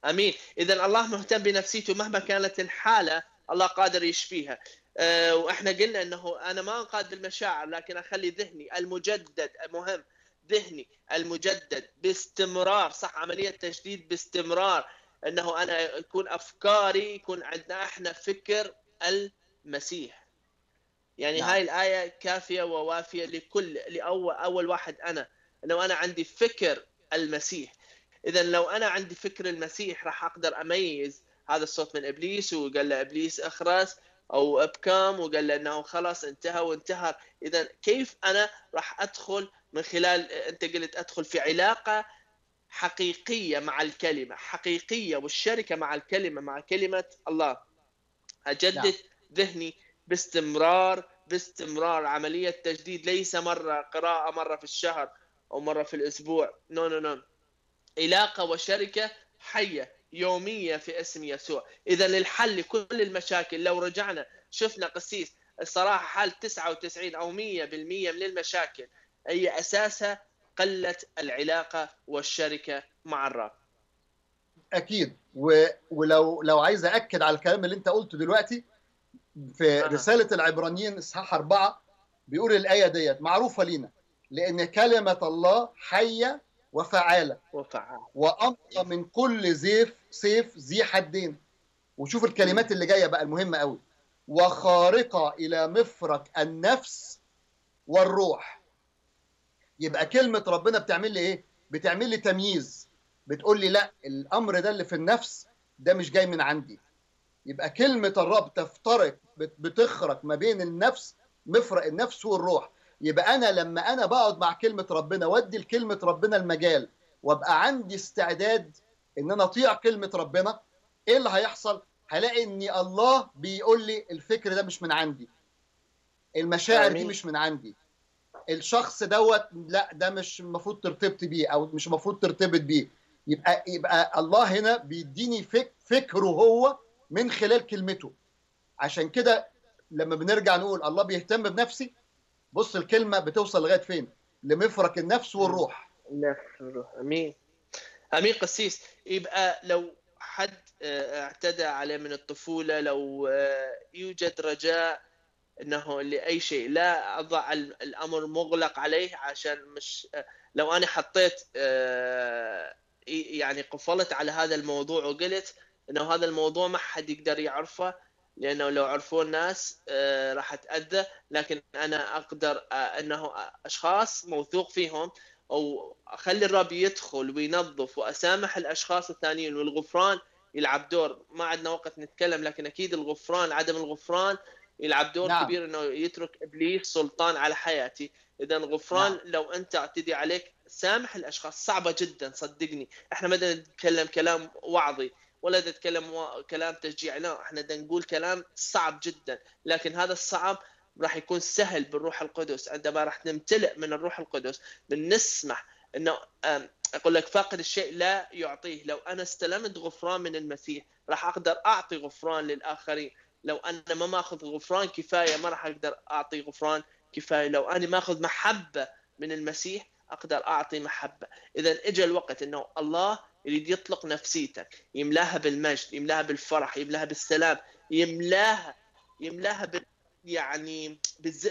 آمين. اذا الله مهتم بنفسيته مهما كانت الحالة الله قادر يشفيها. أه وإحنا قلنا إنه أنا ما أنقاد بالمشاعر لكن أخلي ذهني المجدد مهم ذهني المجدد باستمرار صح؟ عملية تجديد باستمرار. إنه أنا يكون أفكاري يكون عندنا إحنا فكر المسيح. يعني نعم. هاي الآية كافية ووافية لكل لأول أول واحد أنا. إنه أنا عندي فكر المسيح. اذا لو أنا عندي فكر المسيح راح أقدر أميز هذا الصوت من إبليس وقال له إبليس أخرس أو ابكام وقال له إنه خلاص انتهى وانتهى اذا كيف أنا راح أدخل من خلال أنت قلت أدخل في علاقة حقيقية مع الكلمة حقيقية والشركة مع الكلمة مع كلمة الله. أجدد نعم. ذهني باستمرار باستمرار. عملية تجديد ليس مرة قراءة مرة في الشهر أو مرة في الأسبوع. no no no علاقة وشركة حية يومية في اسم يسوع. إذا الحل لكل المشاكل لو رجعنا شفنا قسيس الصراحة حال 99 أو 100% من المشاكل هي أساسها قلة العلاقة والشركة مع الرب. أكيد. و... ولو لو عايز اكد على الكلام اللي أنت قلته دلوقتي في أه. رسالة العبرانيين إصحاح أربعة بيقول الآية ديت معروفة لينا لأن كلمة الله حية وفعاله. وفعاله. وامضى من كل زيف سيف ذي حدين. وشوف الكلمات اللي جاية بقى المهمة قوي. وخارقة إلى مفرق النفس والروح. يبقى كلمة ربنا بتعمل لي إيه؟ بتعمل لي تمييز. بتقول لي لا الأمر ده اللي في النفس ده مش جاي من عندي. يبقى كلمة الرب تفترق بتخرق ما بين النفس مفرق النفس والروح. يبقى أنا لما أنا بقعد مع كلمة ربنا وأدي لكلمة ربنا المجال وأبقى عندي استعداد إن أنا أطيع كلمة ربنا إيه اللي هيحصل؟ هلاقي ان الله بيقول لي الفكر ده مش من عندي. المشاعر دي مش من عندي. الشخص دوت لا ده مش المفروض ترتبط بيه أو مش المفروض ترتبط بيه. يبقى يبقى الله هنا بيديني فك فكره هو من خلال كلمته. عشان كده لما بنرجع نقول الله بيهتم بنفسي بص الكلمة بتوصل لغاية فين؟ لمفرق النفس والروح. النفس والروح أمين. أمين قسيس. يبقى لو حد آه، اعتدى عليه من الطفولة لو آه، يوجد رجاء إنه لأي شيء. لا أضع الأمر مغلق عليه عشان مش لو أنا حطيت آه، يعني قفلت على هذا الموضوع وقلت إنه هذا الموضوع ما حد يقدر يعرفه لأنه لو عرفوه الناس آه، راح اتاذى لكن أنا أقدر آه، إنه أشخاص موثوق فيهم أو أخلي الرب يدخل وينظف وأسامح الأشخاص الثانيين والغفران يلعب دور. ما عندنا وقت نتكلم لكن أكيد الغفران عدم الغفران يلعب دور نعم. كبير إنه يترك إبليس سلطان على حياتي. إذا الغفران نعم. لو أنت اعتدي عليك سامح الأشخاص. صعبة جدا صدقني. إحنا ما نتكلم كلام وعظي ولا نتكلم كلام تشجيع. لا إحنا بدنا نقول كلام صعب جدا لكن هذا الصعب راح يكون سهل بالروح القدس. عندما راح نمتلئ من الروح القدس بنسمح إنه أقول لك فاقد الشيء لا يعطيه. لو أنا استلمت غفران من المسيح راح أقدر أعطي غفران للآخرين. لو أنا ما ماخذ غفران كفاية ما راح أقدر أعطي غفران كفاية. لو أنا ماخذ محبة من المسيح أقدر أعطي محبة. اذا اجى الوقت إنه الله يريد يطلق نفسيتك يملاها بالمجد يملاها بالفرح يملاها بالسلام يملاها يملاها بال يعني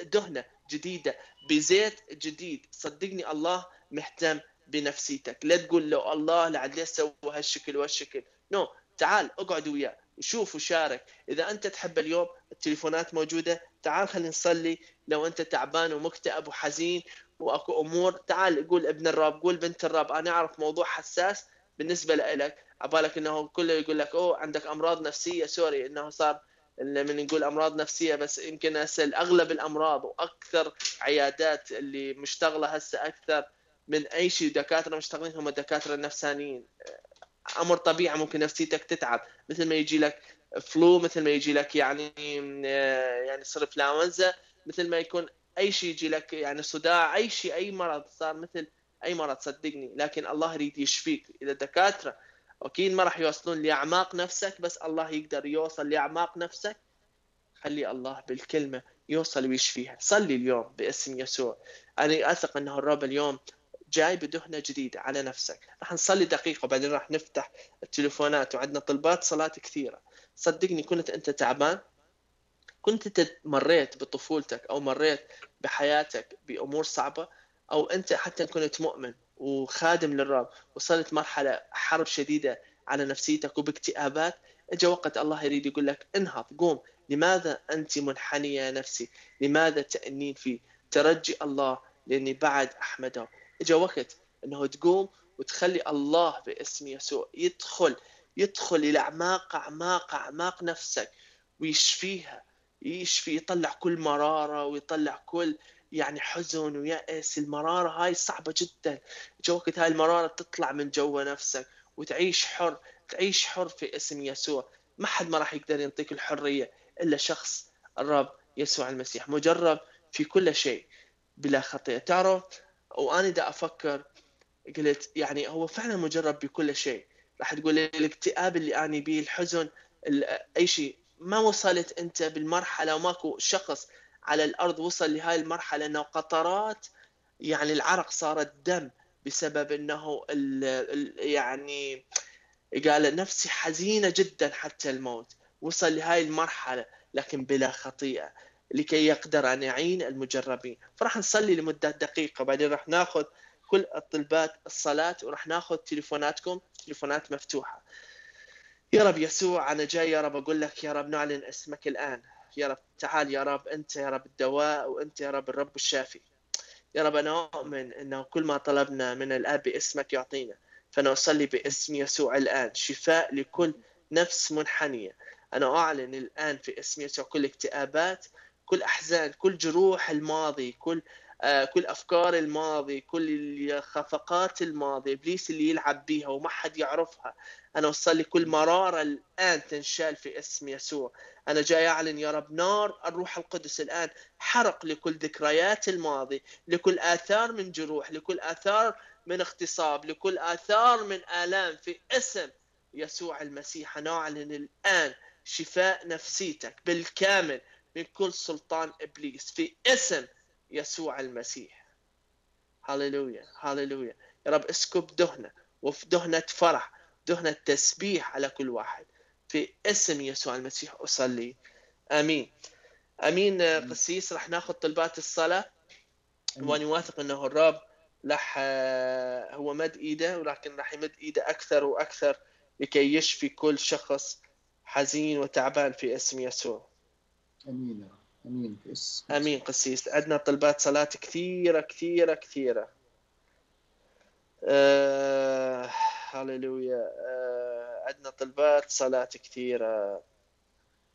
دهنة جديدة بزيت جديد. صدقني الله مهتم بنفسيتك. لا تقول له الله لعد ليش سوى هالشكل وهالشكل نو no. تعال اقعد وياه وشوف وشارك. إذا أنت تحب اليوم التليفونات موجودة تعال خلينا نصلي. لو أنت تعبان ومكتئب وحزين وأكو أمور تعال قول ابن الرب قول بنت الرب. أنا أعرف موضوع حساس بالنسبة لك عبالك إنه كله يقول لك أوه عندك أمراض نفسية. سوري إنه صار من نقول أمراض نفسية بس يمكن هسه اغلب الأمراض وأكثر عيادات اللي مشتغلة هسه أكثر من أي شيء دكاترة مشتغلين هم الدكاترة النفسانيين. أمر طبيعي ممكن نفسيتك تتعب. مثل ما يجي لك فلو مثل ما يجي لك يعني يعني يصير انفلونزا مثل ما يكون أي شيء يجي لك يعني صداع أي شيء أي مرض صار مثل أي مرض صدقني لكن الله يريد يشفيك. إذا الدكاتره أكيد ما راح يوصلون لأعماق نفسك بس الله يقدر يوصل لأعماق نفسك. خلي الله بالكلمة يوصل ويشفيها. صلي اليوم باسم يسوع. أنا أثق إنه الرب اليوم جاي بدهنة جديدة على نفسك. راح نصلي دقيقة وبعدين راح نفتح التليفونات. وعندنا طلبات صلاة كثيرة. صدقني كنت أنت تعبان؟ كنت أنت مريت بطفولتك أو مريت بحياتك بأمور صعبة؟ أو أنت حتى كنت مؤمن وخادم للرب وصلت مرحلة حرب شديدة على نفسيتك وباكتئابات اجى وقت الله يريد يقول لك انهض قوم. لماذا أنت منحنيه يا نفسي؟ لماذا تأنين في؟ ترجي الله لأني بعد أحمده. اجى وقت إنه تقوم وتخلي الله باسم يسوع يدخل يدخل إلى أعماق أعماق أعماق نفسك ويشفيها يشفي يطلع كل مرارة ويطلع كل يعني حزن ويأس المرارة هاي صعبة جدا. وقت هاي المرارة تطلع من جوا نفسك وتعيش حر تعيش حر في اسم يسوع. ما حد ما راح يقدر ينطيك الحرية إلا شخص الرب يسوع المسيح مجرب في كل شيء بلا خطيئة. تعرف وأنا دا أفكر قلت يعني هو فعلا مجرب بكل شيء. راح تقول الاكتئاب اللي أني به الحزن أي شيء. ما وصلت أنت بالمرحلة وماكو شخص على الأرض وصل لهاي المرحلة إنه قطرات يعني العرق صارت دم بسبب إنه ال ال يعني قال نفسي حزينة جدا حتى الموت. وصل لهاي المرحلة لكن بلا خطيئة لكي يقدر أن يعين المجربين. فراح نصلي لمدة دقيقة بعدين راح ناخذ كل الطلبات الصلاة وراح ناخذ تليفوناتكم تليفونات مفتوحة. يا رب يسوع أنا جاي يا رب أقول لك يا رب نعلن اسمك الآن. يا رب تعال يا رب أنت يا رب الدواء وأنت يا رب الرب الشافي. يا رب أنا أؤمن أنه كل ما طلبنا من الآب باسمك يعطينا. فأنا أصلي باسم يسوع الآن شفاء لكل نفس منحنية. أنا أعلن الآن في اسم يسوع كل اكتئابات كل أحزان كل جروح الماضي كل آه كل أفكار الماضي كل الخفقات الماضي. إبليس اللي يلعب بيها وما حد يعرفها. أنا وصل لي كل مرارة الآن تنشال في اسم يسوع. أنا جاي أعلن يا رب نار الروح القدس الآن حرق لكل ذكريات الماضي لكل آثار من جروح لكل آثار من اغتصاب لكل آثار من آلام في اسم يسوع المسيح. نعلن الآن شفاء نفسيتك بالكامل من كل سلطان إبليس في اسم يسوع المسيح. هللويا هللويا. يا رب اسكب دهنة وفي دهنة فرح دهنة تسبيح على كل واحد. في اسم يسوع المسيح أصلي. آمين. آمين. آه، قسيس راح ناخذ طلبات الصلاة. أمين. وأنا واثق إنه الرب راح آه، هو مد إيده ولكن راح يمد إيده أكثر وأكثر لكي يشفي كل شخص حزين وتعبان في اسم يسوع. آمين آمين. في اسم آمين قسيس. عندنا طلبات صلاة كثيرة كثيرة كثيرة. آه... هللويا. آه... عندنا طلبات صلاه كثيرة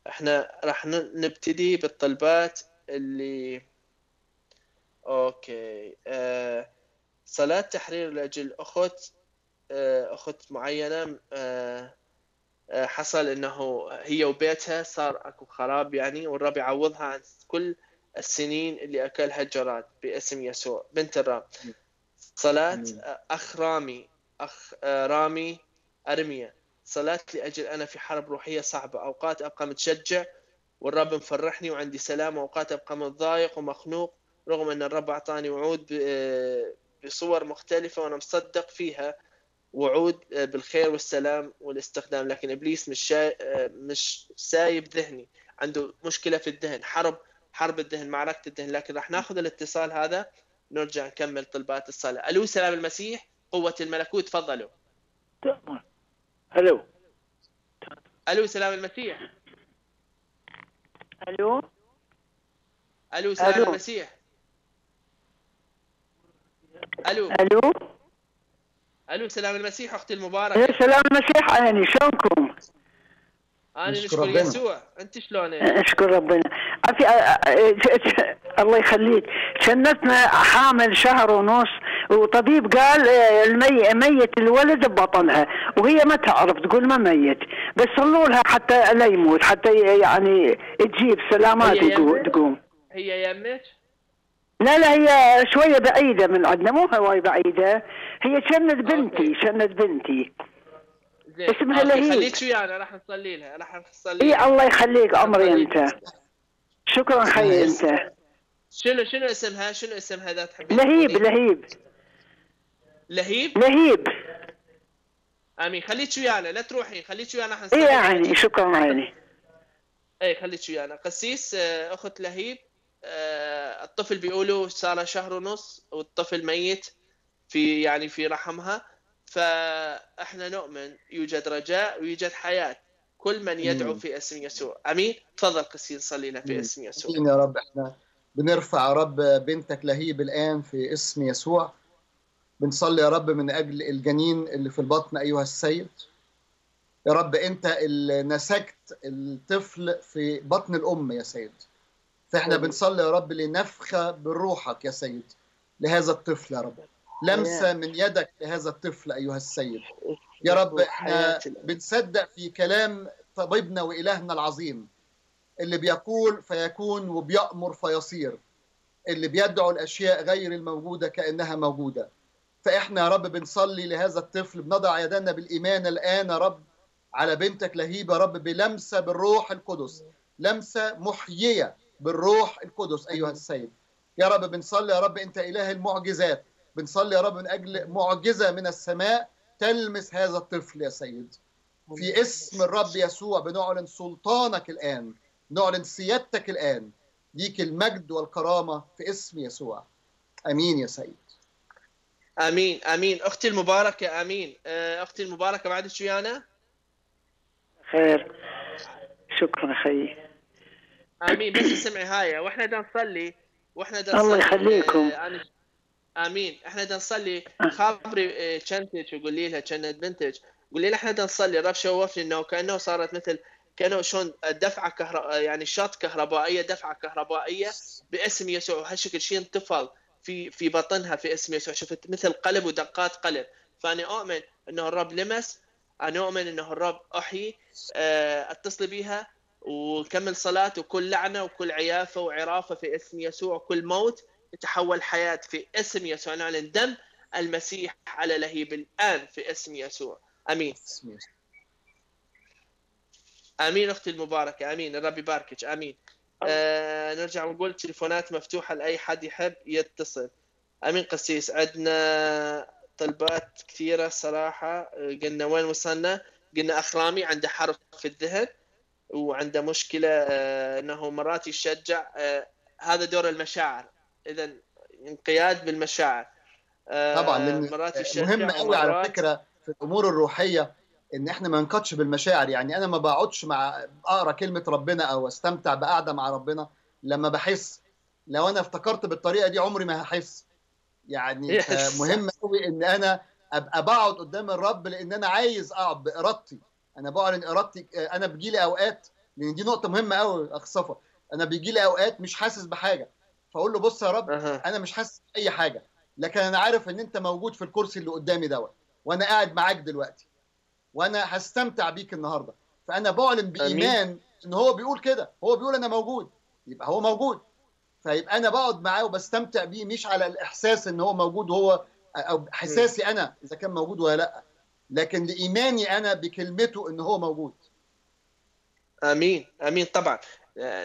إحنا راح نبتدي بالطلبات اللي أوكي. صلاه تحرير لأجل أخت آه... أخت معينة آه... آه، حصل إنه هي وبيتها صار أكو خراب يعني والرب يعوضها عن كل السنين اللي أكلها الجراد باسم يسوع بنت الرب صلاة. أخ رامي أخ رامي أرميا صلاة لأجل أنا في حرب روحية صعبة. أوقات أبقى متشجع والرب مفرحني وعندي سلام. واوقات أبقى متضايق ومخنوق رغم أن الرب أعطاني وعود بصور مختلفة وأنا مصدق فيها وعود بالخير والسلام والاستخدام. لكن إبليس مش شا... آه، مش سايب ذهني. عنده مشكلة في الذهن. حرب حرب الذهن معركة الذهن. لكن راح ناخذ الاتصال هذا. نرجع نكمل طلبات الصلاة. ألو سلام المسيح. قوة الملكوت. تفضلوا. ألو. ألو سلام المسيح. ألو. ألو سلام ألو. المسيح. ألو. ألو. ألو سلام المسيح أختي المباركة. يا سلام مسيح عيني شلونكم؟ أنا نشكر. يسوع. أنت شلونك؟ اشكر ربنا. عفي الله يخليك. شنتنا حامل شهر ونص. وطبيب قال آه، المي ميت الولد ببطنها وهي ما تعرف تقول ما ميت. بس صلوا لها حتى لا يموت حتى يعني تجيب سلامات؟ تقوم. هي يمك لا لا هي شوية بعيدة من عندنا مو هواي بعيدة هي شنت بنتي. شنت بنتي. زين. اسمها لهيب. خليك ويانا راح نصلي لها راح نصلي إي لها. الله يخليك عمري أنت. شكرا خي اسمها أنت. شنو شنو اسمها؟ شنو اسمها إذا تحبين لهيب؟ لهيب. لهيب؟ لهيب. آمين. خليك ويانا لا تروحين خليك ويانا نصلي اي. يعني شكرا عيني. اي خليك ويانا قسيس آه، أخت لهيب آه، الطفل بيقولوا صار له شهر ونص والطفل ميت في يعني في رحمها. فإحنا نؤمن يوجد رجاء ويوجد حياة. كل من يدعو. في اسم يسوع. أمين؟ تفضل قسيس صلي لنا في. اسم يسوع. أمين يا رب. إحنا بنرفع يا رب بنتك لهيب الآن في اسم يسوع. بنصلي يا رب من أجل الجنين اللي في البطن أيها السيد. يا رب أنت اللي نسجت الطفل في بطن الأم يا سيد. فإحنا آمين. بنصلي يا رب لنفخه بروحك يا سيد لهذا الطفل يا رب. لمسه من يدك لهذا الطفل أيها السيد. يا رب الأم. بنصدق في كلام طبيبنا وإلهنا العظيم اللي بيقول فيكون وبيأمر فيصير. اللي بيدعو الأشياء غير الموجودة كأنها موجودة. فإحنا يا رب بنصلي لهذا الطفل بنضع يدنا بالإيمان الآن يا رب على بنتك لهيب يا رب بلمسة بالروح القدس لمسة محيية بالروح القدس أيها السيد. يا رب بنصلي يا رب أنت إله المعجزات بنصلي يا رب من أجل معجزة من السماء تلمس هذا الطفل يا سيد. في اسم الرب يسوع بنعلن سلطانك الآن نعلن سيادتك الآن ليك المجد والكرامة في اسم يسوع. آمين يا سيد. آمين آمين. أختي المباركة آمين. آه، أختي المباركة بعد ويانا خير. شكرا خي آمين. بس اسمعي هاي. وإحنا دا نصلي. وإحنا دا الله يخليكم. آه، آمين. إحنا دا نصلي. آه. خابري آه، كنتك وقولي لها كانت بنتك قولي لها إحنا دا نصلي. الرب شوفني إنه كأنه صارت مثل كأنه شلون دفعة كهرباء يعني شاط كهربائية دفعة كهربائية باسم يسوع. وهالشكل شيء انطفل في في بطنها في اسم يسوع. شفت؟ مثل قلب ودقات قلب. فأنا اؤمن إنه الرب لمس. أنا اؤمن إنه الرب أحيي. آه، اتصلي بيها وكمل صلاة وكل لعنة وكل عيافة وعرافة في اسم يسوع وكل موت. يتحول حياة في اسم يسوع. نعلن دم المسيح على لهيب الآن في اسم يسوع. أمين. اسم يسوع. آمين أختي المباركة. آمين. الرب يباركك. آمين. آه نرجع ونقول تليفونات مفتوحة لأي حد يحب يتصل. أمين قسيس عندنا طلبات كثيرة صراحة. آه، قلنا وين وصلنا؟ قلنا اخ رامي عنده حرق في الذهن وعنده مشكلة آه، إنه مرات يشجع. آه، هذا دور المشاعر. اذا انقياد بالمشاعر. آه، طبعا مرات يشجع مهم قوي على فكرة في الأمور الروحية إن إحنا ما ننقدش بالمشاعر. يعني أنا ما بقعدش مع أقرأ كلمة ربنا أو أستمتع بقعدة مع ربنا لما بحس. لو أنا افتكرت بالطريقة دي عمري ما هحس. يعني مهم قوي إن أنا أبقى بقعد قدام الرب لأن أنا عايز أقعد بإرادتي. أنا بعلن إرادتي أنا بيجي لي أوقات لأن دي نقطة مهمة قوي اخ صفا أنا بيجي لي أوقات مش حاسس بحاجة. فأقول له بص يا رب أنا مش حاسس بأي حاجة. لكن أنا عارف إن أنت موجود في الكرسي اللي قدامي دوت وأنا قاعد معاك دلوقتي. وأنا هستمتع بيك النهارده. فانا بعلن بإيمان أمين. إن هو بيقول كده. هو بيقول أنا موجود. يبقى هو موجود. فيبقى أنا بقعد معاه وبستمتع بيه مش على الإحساس إن هو موجود وهو أو احساسي أنا إذا كان موجود ولا لأ. لكن لإيماني أنا بكلمته إن هو موجود. آمين. آمين طبعا.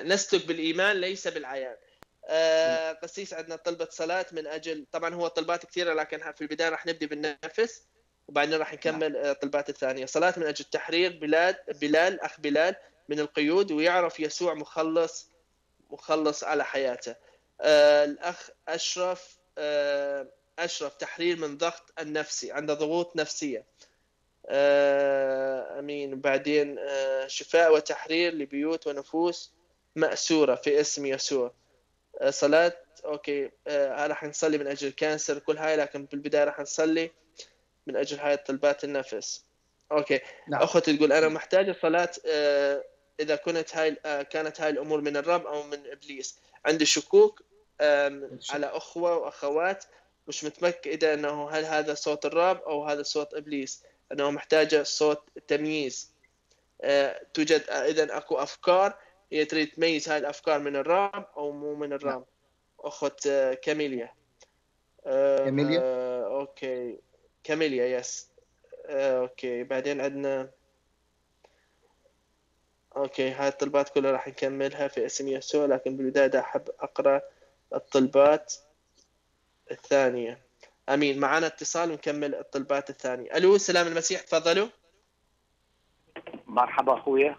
نسلك بالإيمان ليس بالعيان. آه قسيس عندنا طلبة صلاة من أجل طبعا هو طلبات كثيرة لكن في البداية راح نبدي بالنفس. وبعدين راح نكمل نعم. الطلبات الثانية. صلاة من أجل تحرير بلاد بلال أخ بلال من القيود ويعرف يسوع مخلص مخلص على حياته. آه الأخ أشرف آه أشرف تحرير من ضغط النفسي عنده ضغوط نفسية. آه أمين. وبعدين آه شفاء وتحرير لبيوت ونفوس مأسورة في اسم يسوع. آه صلاة okay آه راح نصلي من أجل ال cancer كل هاي لكن بالبداية راح نصلي. من أجل هاي طلبات النفس. okay. نعم. أختي تقول أنا محتاجة صلاة آه إذا كنت هاي آه كانت هاي الأمور من الرب أو من إبليس. عندي شكوك على أخوة وأخوات. مش متمكنة إنه هل هذا صوت الرب أو هذا صوت إبليس. انه محتاجة صوت تمييز آه، توجد إذا أكو أفكار. هي تريد تميز هاي الأفكار من الرب أو مو من الرب أخت آه، كاميليا. كاميليا؟ okay. كاميليا yes. okay. بعدين عندنا okay. هاي الطلبات كلها راح نكملها في اسم يسوع لكن بالبداية أحب أقرأ الطلبات الثانية. أمين معنا اتصال ونكمل الطلبات الثانية. ألو سلام المسيح تفضلوا. مرحبا اخويا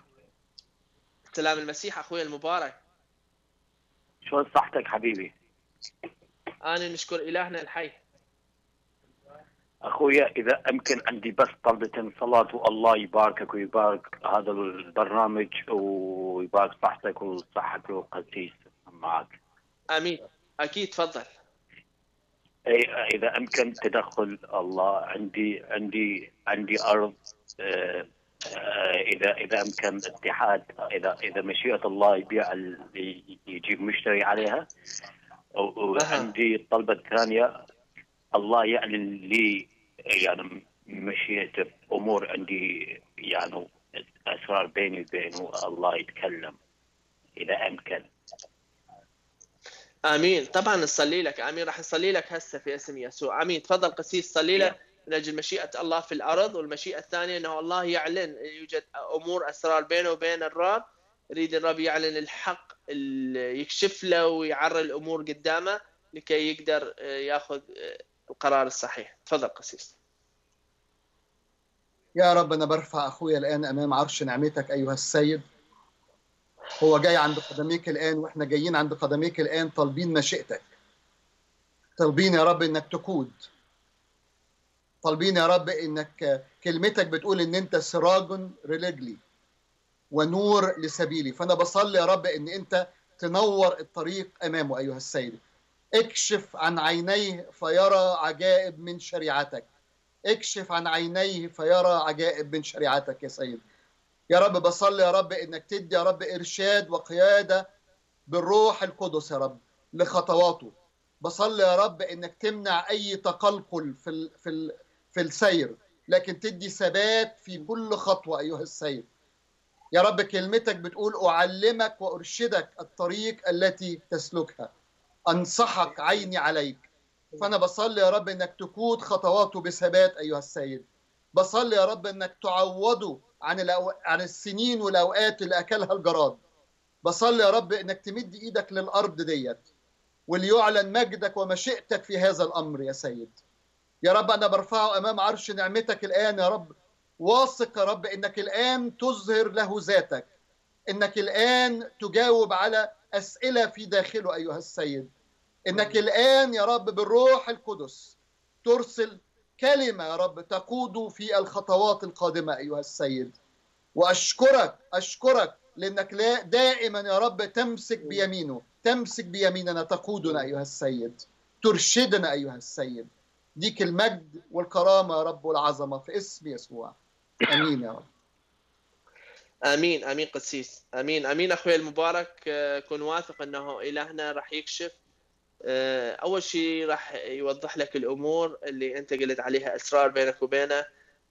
سلام المسيح اخويا المبارك. شلون صحتك حبيبي؟ أنا نشكر إلهنا الحي. أخويا إذا أمكن عندي بس طلبة صلاة والله يباركك ويبارك هذا البرنامج ويبارك صحتك وصحتك وقديس معك. آمين. أكيد تفضل. إذا أمكن تدخل الله عندي عندي عندي أرض آه، إذا إذا أمكن اتحاد إذا إذا مشيئة الله يبيع يجيب مشتري عليها. وعندي الطلبة الثانية الله يعلن لي يعني مشيئته امور عندي يعني أسرار بيني وبينه الله يتكلم اذا امكن آمين. طبعا نصلي لك آمين. راح نصلي لك هسه في اسم يسوع. آمين. تفضل قسيس صلي له من أجل مشيئة الله في الأرض. والمشيئة الثانية إنه الله يعلن يوجد أمور أسرار بينه وبين الرب. يريد الرب يعلن الحق يكشف له ويعرى الأمور قدامه لكي يقدر آه، يأخذ آه، القرار الصحيح. تفضل قسيس. يا رب أنا برفع أخويا الآن أمام عرش نعمتك أيها السيد. هو جاي عند قدميك الآن وإحنا جايين عند قدميك الآن طالبين مشيئتك. طالبين يا رب إنك تقود. طالبين يا رب إنك كلمتك بتقول إن أنت سراج رجلي ونور لسبيلي. فأنا بصلي يا رب إن أنت تنور الطريق أمامه أيها السيد. اكشف عن عينيه فيرى عجائب من شريعتك. اكشف عن عينيه فيرى عجائب من شريعتك يا سيد. يا رب بصلي يا رب إنك تدي يا رب إرشاد وقيادة بالروح القدس يا رب لخطواته. بصلي يا رب إنك تمنع أي تقلقل في ال في ال في السير لكن تدي ثبات في كل خطوة أيها السيد. يا رب كلمتك بتقول أعلمك وأرشدك الطريق التي تسلكها. أنصحك عيني عليك. فأنا بصلي يا رب إنك تقود خطواته بثبات أيها السيد. بصلي يا رب إنك تعوضه عن الأو... عن السنين والأوقات اللي أكلها الجراد. بصلي يا رب إنك تمد إيدك للأرض ديت وليعلن مجدك ومشيئتك في هذا الأمر يا سيد. يا رب أنا برفعه أمام عرش نعمتك الآن يا رب. واثق يا رب إنك الآن تظهر له ذاتك. إنك الآن تجاوب على أسئلة في داخله أيها السيد. إنك الآن يا رب بالروح القدس ترسل كلمة يا رب تقود في الخطوات القادمة أيها السيد. وأشكرك أشكرك لأنك لا دائما يا رب تمسك بيمينه تمسك بيميننا تقودنا أيها السيد. ترشدنا أيها السيد. ديك المجد والكرامة يا رب والعظمه في اسم يسوع. آمين يا رب. آمين آمين قسيس آمين آمين أخوي المبارك. آه، كن واثق إنه إلهنا راح يكشف. آه، أول شيء راح يوضح لك الأمور اللي أنت قلت عليها اسرار بينك وبينه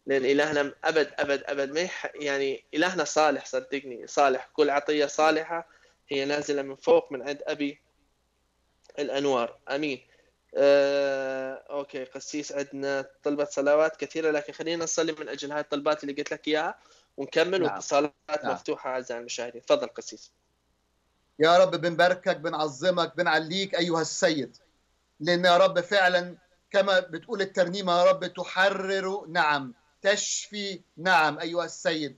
لأن إلهنا أبد أبد أبد. ما يعني إلهنا صالح صدقني صالح. كل عطية صالحة هي نازلة من فوق من عند أبي الأنوار. آمين. آه، أوكي قسيس عندنا طلبة صلوات كثيرة لكن خلينا نصلي من أجل هاي الطلبات اللي قلت لك إياها. ونكمل نعم. واتصالات نعم. مفتوحة اعزائي المشاهدين تفضل قسيس. يا رب بنباركك بنعظمك بنعليك أيها السيد. لأن يا رب فعلا كما بتقول الترنيمة يا رب تحرر نعم تشفي نعم أيها السيد.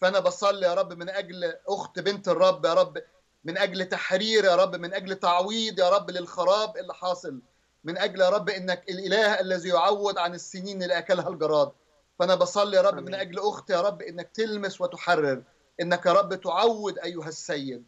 فأنا بصلي يا رب من أجل أخت بنت الرب يا رب من أجل تحرير يا رب من أجل تعويض يا رب للخراب اللي حاصل من أجل يا رب إنك الإله الذي يعوض عن السنين اللي أكلها الجراد. فأنا بصلي يا رب من أجل أختي يا رب إنك تلمس وتحرر إنك يا رب تعوض أيها السيد.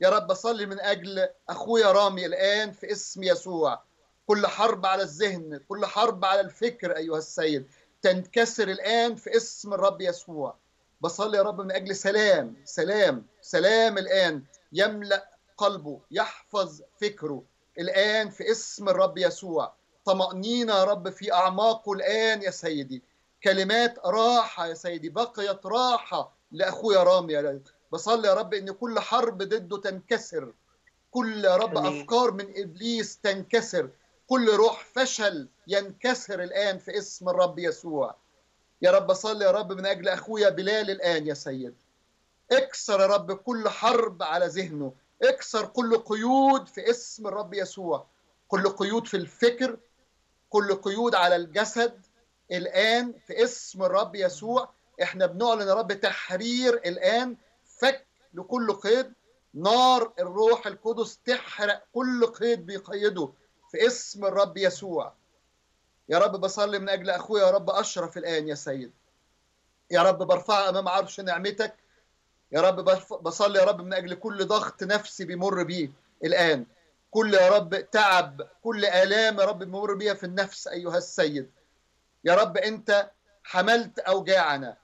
يا رب بصلي من أجل اخويا رامي الآن في اسم يسوع. كل حرب على الذهن كل حرب على الفكر أيها السيد تنكسر الآن في اسم الرب يسوع. بصلي يا رب من أجل سلام سلام سلام الآن يملأ قلبه يحفظ فكره الآن في اسم الرب يسوع. طمأنينة يا رب في أعماقه الآن يا سيدي. كلمات راحة يا سيدي بقيت راحة لأخويا رامي يا رب بصلي يا رب إن كل حرب ضده تنكسر كل يا رب. أفكار من إبليس تنكسر كل روح فشل ينكسر الآن في اسم الرب يسوع. يا رب صلي يا رب من أجل أخويا بلال الآن يا سيد. اكسر يا رب كل حرب على ذهنه. اكسر كل قيود في اسم الرب يسوع. كل قيود في الفكر كل قيود على الجسد الآن في اسم الرب يسوع إحنا بنعلن يا رب تحرير الآن فك لكل قيد نار الروح القدس تحرق كل قيد بيقيده في اسم الرب يسوع. يا رب بصلي من أجل أخويا يا رب أشرف الآن يا سيد. يا رب برفع أمام عرش نعمتك. يا رب بصلي يا رب من أجل كل ضغط نفسي بيمر بيه الآن. كل يا رب تعب كل آلام يا رب بيمر بيها في النفس أيها السيد. يا رب أنت حملت أوجاعنا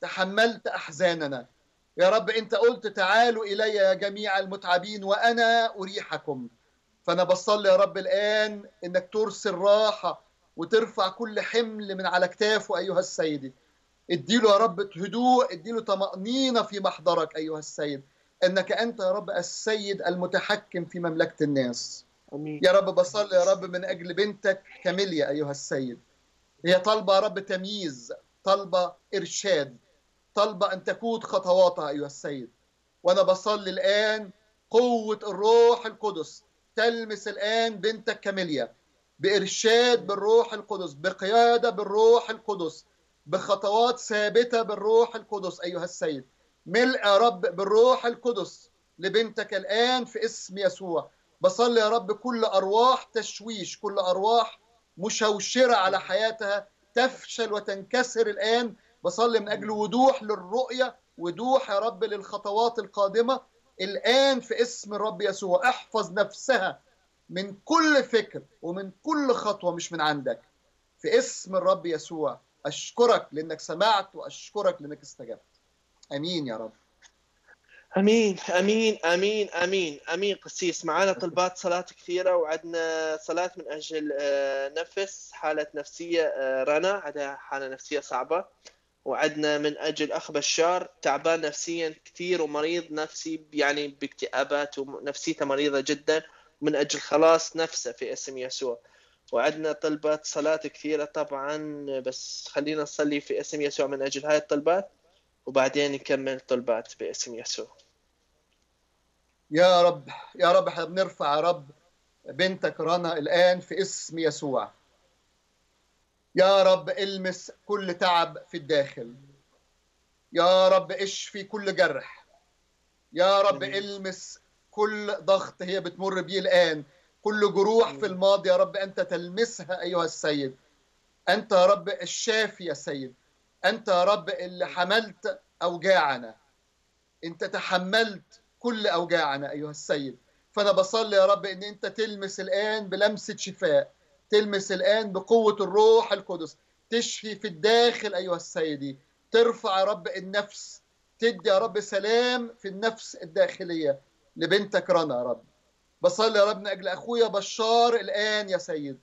تحملت أحزاننا. يا رب أنت قلت تعالوا إلي يا جميع المتعبين وأنا أريحكم. فأنا بصلي يا رب الآن أنك ترسل راحة وترفع كل حمل من على كتافه أيها السيد. اديله يا رب هدوء اديله طمأنينة في محضرك أيها السيد. أنك أنت يا رب السيد المتحكم في مملكة الناس. أمين. يا رب بصلي يا رب من أجل بنتك كاميليا أيها السيد. هي طالبة يا رب تمييز طالبة إرشاد طالبة أن تكون خطواتها أيها السيد. وأنا بصلي الآن قوة الروح القدس. تلمس الآن بنتك كاميليا بإرشاد بالروح القدس بقيادة بالروح القدس بخطوات ثابتة بالروح القدس أيها السيد. ملء يا رب بالروح القدس لبنتك الآن في اسم يسوع. بصلي يا رب كل أرواح تشويش كل أرواح مشوشرة على حياتها تفشل وتنكسر الآن. بصلي من أجل وضوح للرؤية وضوح يا رب للخطوات القادمة. الآن في اسم الرب يسوع احفظ نفسها من كل فكر ومن كل خطوة مش من عندك. في اسم الرب يسوع أشكرك لأنك سمعت وأشكرك لأنك استجبت. أمين يا رب. أمين أمين أمين أمين أمين. قسيس معنا طلبات صلاة كثيرة وعندنا صلاة من أجل آه، نفس حالة نفسية آه، رنا عندها حالة نفسية صعبة. وعندنا من أجل أخ بشار تعبان نفسيا كثير ومريض نفسي يعني باكتئابات ونفسيته مريضة جدا. من أجل خلاص نفسه في اسم يسوع. وعندنا طلبات صلاة كثيرة طبعا بس خلينا نصلي في اسم يسوع من أجل هاي الطلبات وبعدين نكمل طلبات باسم يسوع. يا رب يا رب إحنا بنرفع يا رب بنتك رنا الآن في اسم يسوع. يا رب المس كل تعب في الداخل. يا رب اشفي كل جرح. يا رب المس كل ضغط هي بتمر بيه الآن. كل جروح في الماضي يا رب أنت تلمسها أيها السيد. أنت يا رب الشافي يا سيد. أنت يا رب اللي حملت أوجاعنا. أنت تحملت كل أوجاعنا أيها السيد. فأنا بصلي يا رب أن أنت تلمس الآن بلمسة شفاء تلمس الآن بقوة الروح القدس تشفي في الداخل أيها السيدي ترفع يا رب النفس تدي يا رب سلام في النفس الداخلية لبنتك رنا يا رب. بصلي يا رب من أجل أخويا بشار الآن يا سيد.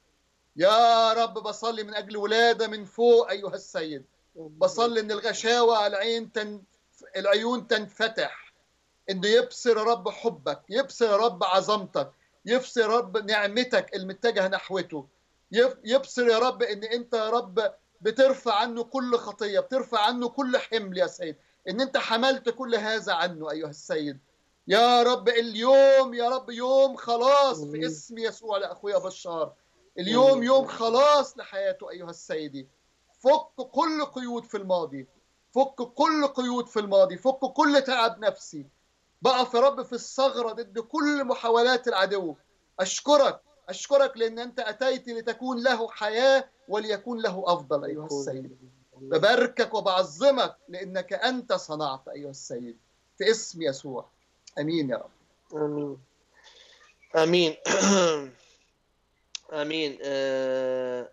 يا رب بصلي من أجل ولادة من فوق أيها السيد. بصلي إن الغشاوة على العين تن... العيون تنفتح. إنه يبصر يا رب حبك يبصر يا رب عظمتك يبصر يا رب نعمتك المتجهة نحوته يبصر يا رب إن أنت يا رب بترفع عنه كل خطية بترفع عنه كل حمل يا سيد إن أنت حملت كل هذا عنه أيها السيد. يا رب اليوم يا رب يوم خلاص في اسم يسوع لأخويا بشار. اليوم يوم خلاص لحياته أيها السيدي فك كل قيود في الماضي فك كل قيود في الماضي فك كل تعب نفسي. بقف يا رب في الثغرة ضد كل محاولات العدو. أشكرك أشكرك لأن أنت أتيت لتكون له حياة وليكون له أفضل أيها السيد. بباركك وبعظمك لأنك أنت صنعت أيها السيد. في اسم يسوع. آمين يا رب. آمين. آمين. آمين. آه...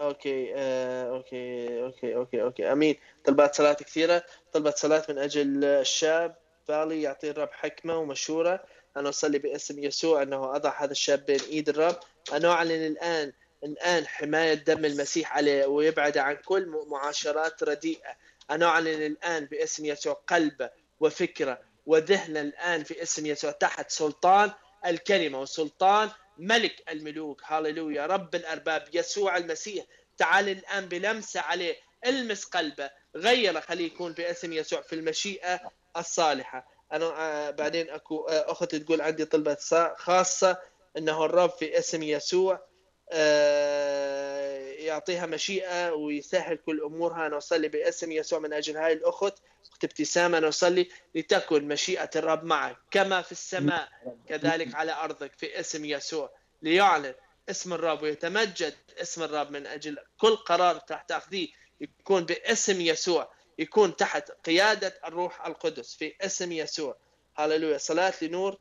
okay آه... okay okay okay okay. آمين. طلبات صلاة كثيرة. طلبت صلاة من أجل الشاب. فالي يعطيه الرب حكمة ومشورة. أنا أصلي باسم يسوع أنه أضع هذا الشاب بين إيد الرب. أنا أعلن الآن الآن حماية دم المسيح عليه ويبعد عن كل معاشرات رديئة. أنا أعلن الآن باسم يسوع قلبه وفكرة وذهنا الآن في اسم يسوع تحت سلطان الكلمة وسلطان ملك الملوك. هاللويا. رب الأرباب يسوع المسيح. تعال الآن بلمسة عليه. المس قلبه. غير خليه يكون باسم يسوع في المشيئة الصالحة. أنا آه، بعدين أكو آه، أختي تقول عندي طلبة خاصة أنه الرب في اسم يسوع آه، يعطيها مشيئة ويسهل كل أمورها. نصلي باسم يسوع من أجل هاي الأخت أخت ابتسامة. نصلي لتكن مشيئة الرب معك كما في السماء كذلك على أرضك في اسم يسوع ليعلن اسم الرب ويتمجد اسم الرب من أجل كل قرار تحت تأخذيه يكون باسم يسوع. يكون تحت قيادة الروح القدس في اسم يسوع. هللويا. صلاة لنور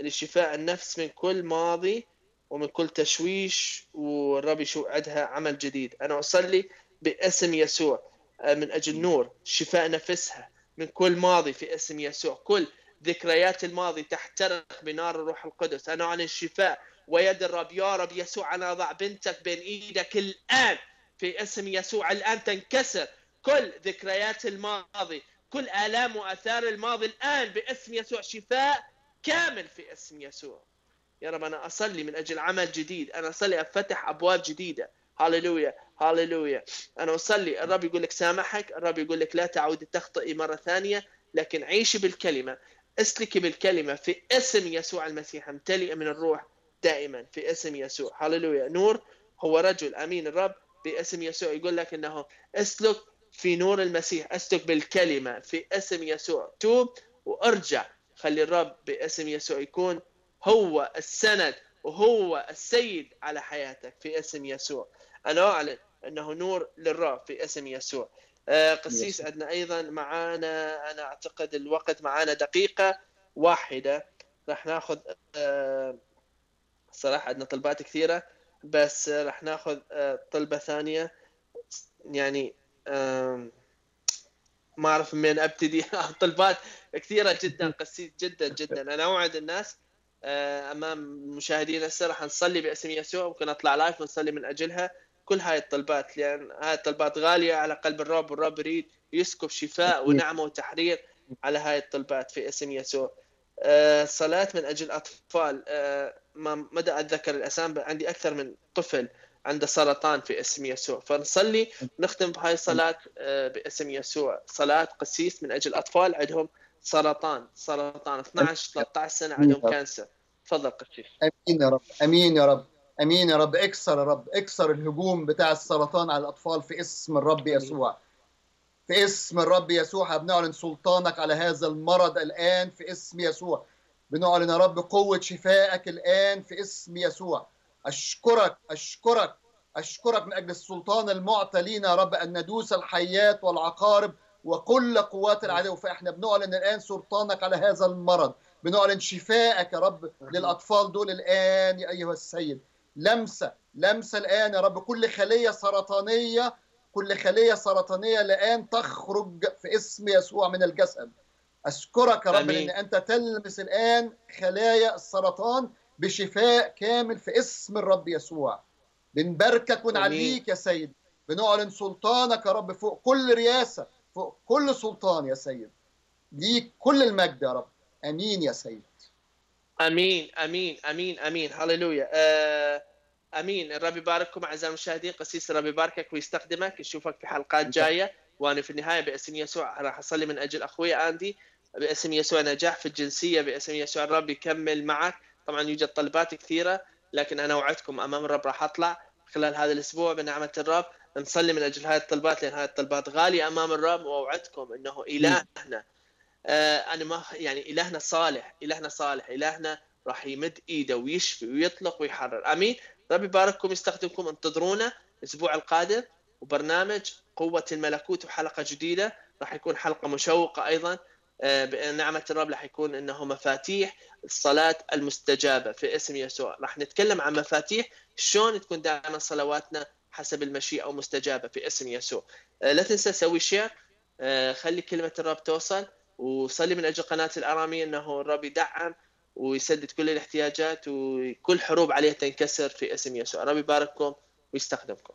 لشفاء النفس من كل ماضي ومن كل تشويش والرب يوعدها عمل جديد. أنا أصلي باسم يسوع آه، من أجل نور شفاء نفسها من كل ماضي في اسم يسوع. كل ذكريات الماضي تحترق بنار الروح القدس. أنا عن الشفاء ويد الرب. يا رب يسوع أنا أضع بنتك بين إيدك الآن في اسم يسوع. الآن تنكسر كل ذكريات الماضي كل آلام وآثار الماضي الآن باسم يسوع شفاء كامل في اسم يسوع. يا رب أنا أصلي من أجل عمل جديد أنا أصلي أفتح أبواب جديدة. هاليلويا هاليلويا أنا أصلي الرب يقول لك سامحك الرب يقول لك لا تعودي تخطئي مرة ثانية لكن عيشي بالكلمة اسلكي بالكلمة في اسم يسوع المسيح امتلئ من الروح دائما في اسم يسوع. هاليلويا نور هو رجل أمين الرب باسم يسوع. يقول لك إنه اسلك في نور المسيح أسلك بالكلمة في اسم يسوع. توب وأرجع. خلي الرب باسم يسوع يكون هو السند وهو السيد على حياتك في اسم يسوع. أنا أعلن أنه نور للرب في اسم يسوع. آه، قسيس عندنا أيضا معانا أنا أعتقد الوقت معانا دقيقة واحدة. راح ناخذ آه، صراحة عندنا طلبات كثيرة بس راح ناخذ آه، طلبة ثانية. يعني ما أعرف من أبتدي. طلبات كثيرة جدا قسيس جدا جدا. أنا أوعد الناس آه، أمام المشاهدين هسه راح نصلي باسم يسوع. ممكن أطلع لايف ونصلي من أجلها. كل هاي الطلبات لأن هاي الطلبات غالية على قلب الرب والرب يريد يسكب شفاء ونعمة وتحرير على هاي الطلبات في اسم يسوع. آه، صلاة من أجل أطفال. آه، ما مدى أتذكر الأسامي عندي أكثر من طفل. عنده سرطان في اسم يسوع. فنصلي نختم بهاي الصلاة باسم يسوع. صلاة قسيس من أجل أطفال عندهم سرطان سرطان. 12 13 سنة عندهم كانسر. تفضل قشيش أمين يا رب. أمين يا رب. أمين يا رب. اكسر يا رب. اكسر الهجوم بتاع السرطان على الأطفال في اسم الرب يسوع. في اسم الرب يسوع بنعلن سلطانك على هذا المرض الآن في اسم يسوع. بنعلن يا رب قوة شفائك الآن في اسم يسوع. أشكرك أشكرك أشكرك من أجل السلطان المعطى لينا يا رب أن ندوس الحيات والعقارب وكل قوات العدو. فإحنا بنعلن الآن سلطانك على هذا المرض. بنعلن شفائك يا رب للأطفال دول الآن يا أيها السيد. لمسة لمسة الآن يا رب. كل خلية سرطانية كل خلية سرطانية الآن تخرج في اسم يسوع من الجسد. أشكرك يا رب. أن أنت تلمس الآن خلايا السرطان بشفاء كامل في اسم الرب يسوع. بنباركك ونعليك يا سيد. بنعلن سلطانك يا رب فوق كل رياسة فوق كل سلطان يا سيد. ليك كل المجد يا رب. آمين يا سيد. آمين آمين آمين آمين. هللويا. آه، آمين. الرب يبارككم أعزائي المشاهدين. قسيس الرب يباركك ويستخدمك. نشوفك في حلقات جاية. وأنا في النهاية باسم يسوع راح أصلي من أجل أخوي أندي. باسم يسوع نجاح في الجنسية. باسم يسوع الرب يكمل معك. طبعا يوجد طلبات كثيرة لكن أنا وعدكم أمام الرب راح أطلع خلال هذا الأسبوع بنعمة الرب. نصلي من أجل هذه الطلبات لأن هذه الطلبات غالية أمام الرب واوعدكم إنه إلهنا آه أنا ما يعني إلهنا صالح إلهنا صالح إلهنا راح يمد إيده ويشفي ويطلق ويحرر. آمين. ربي يبارككم يستخدمكم انتظرونا الأسبوع القادم. وبرنامج قوة الملكوت وحلقة جديدة راح يكون حلقة مشوقة أيضا. آه، بنعمة الرب راح يكون أنه مفاتيح الصلاة المستجابة في اسم يسوع. راح نتكلم عن مفاتيح شلون تكون دائما صلواتنا حسب المشيئة ومستجابة في اسم يسوع. آه، لا تنسى سوي شير آه، خلي كلمة الرب توصل وصلي من أجل قناة الأرامية أنه الرب يدعم ويسدد كل الاحتياجات وكل حروب عليه تنكسر في اسم يسوع. رب يبارككم ويستخدمكم.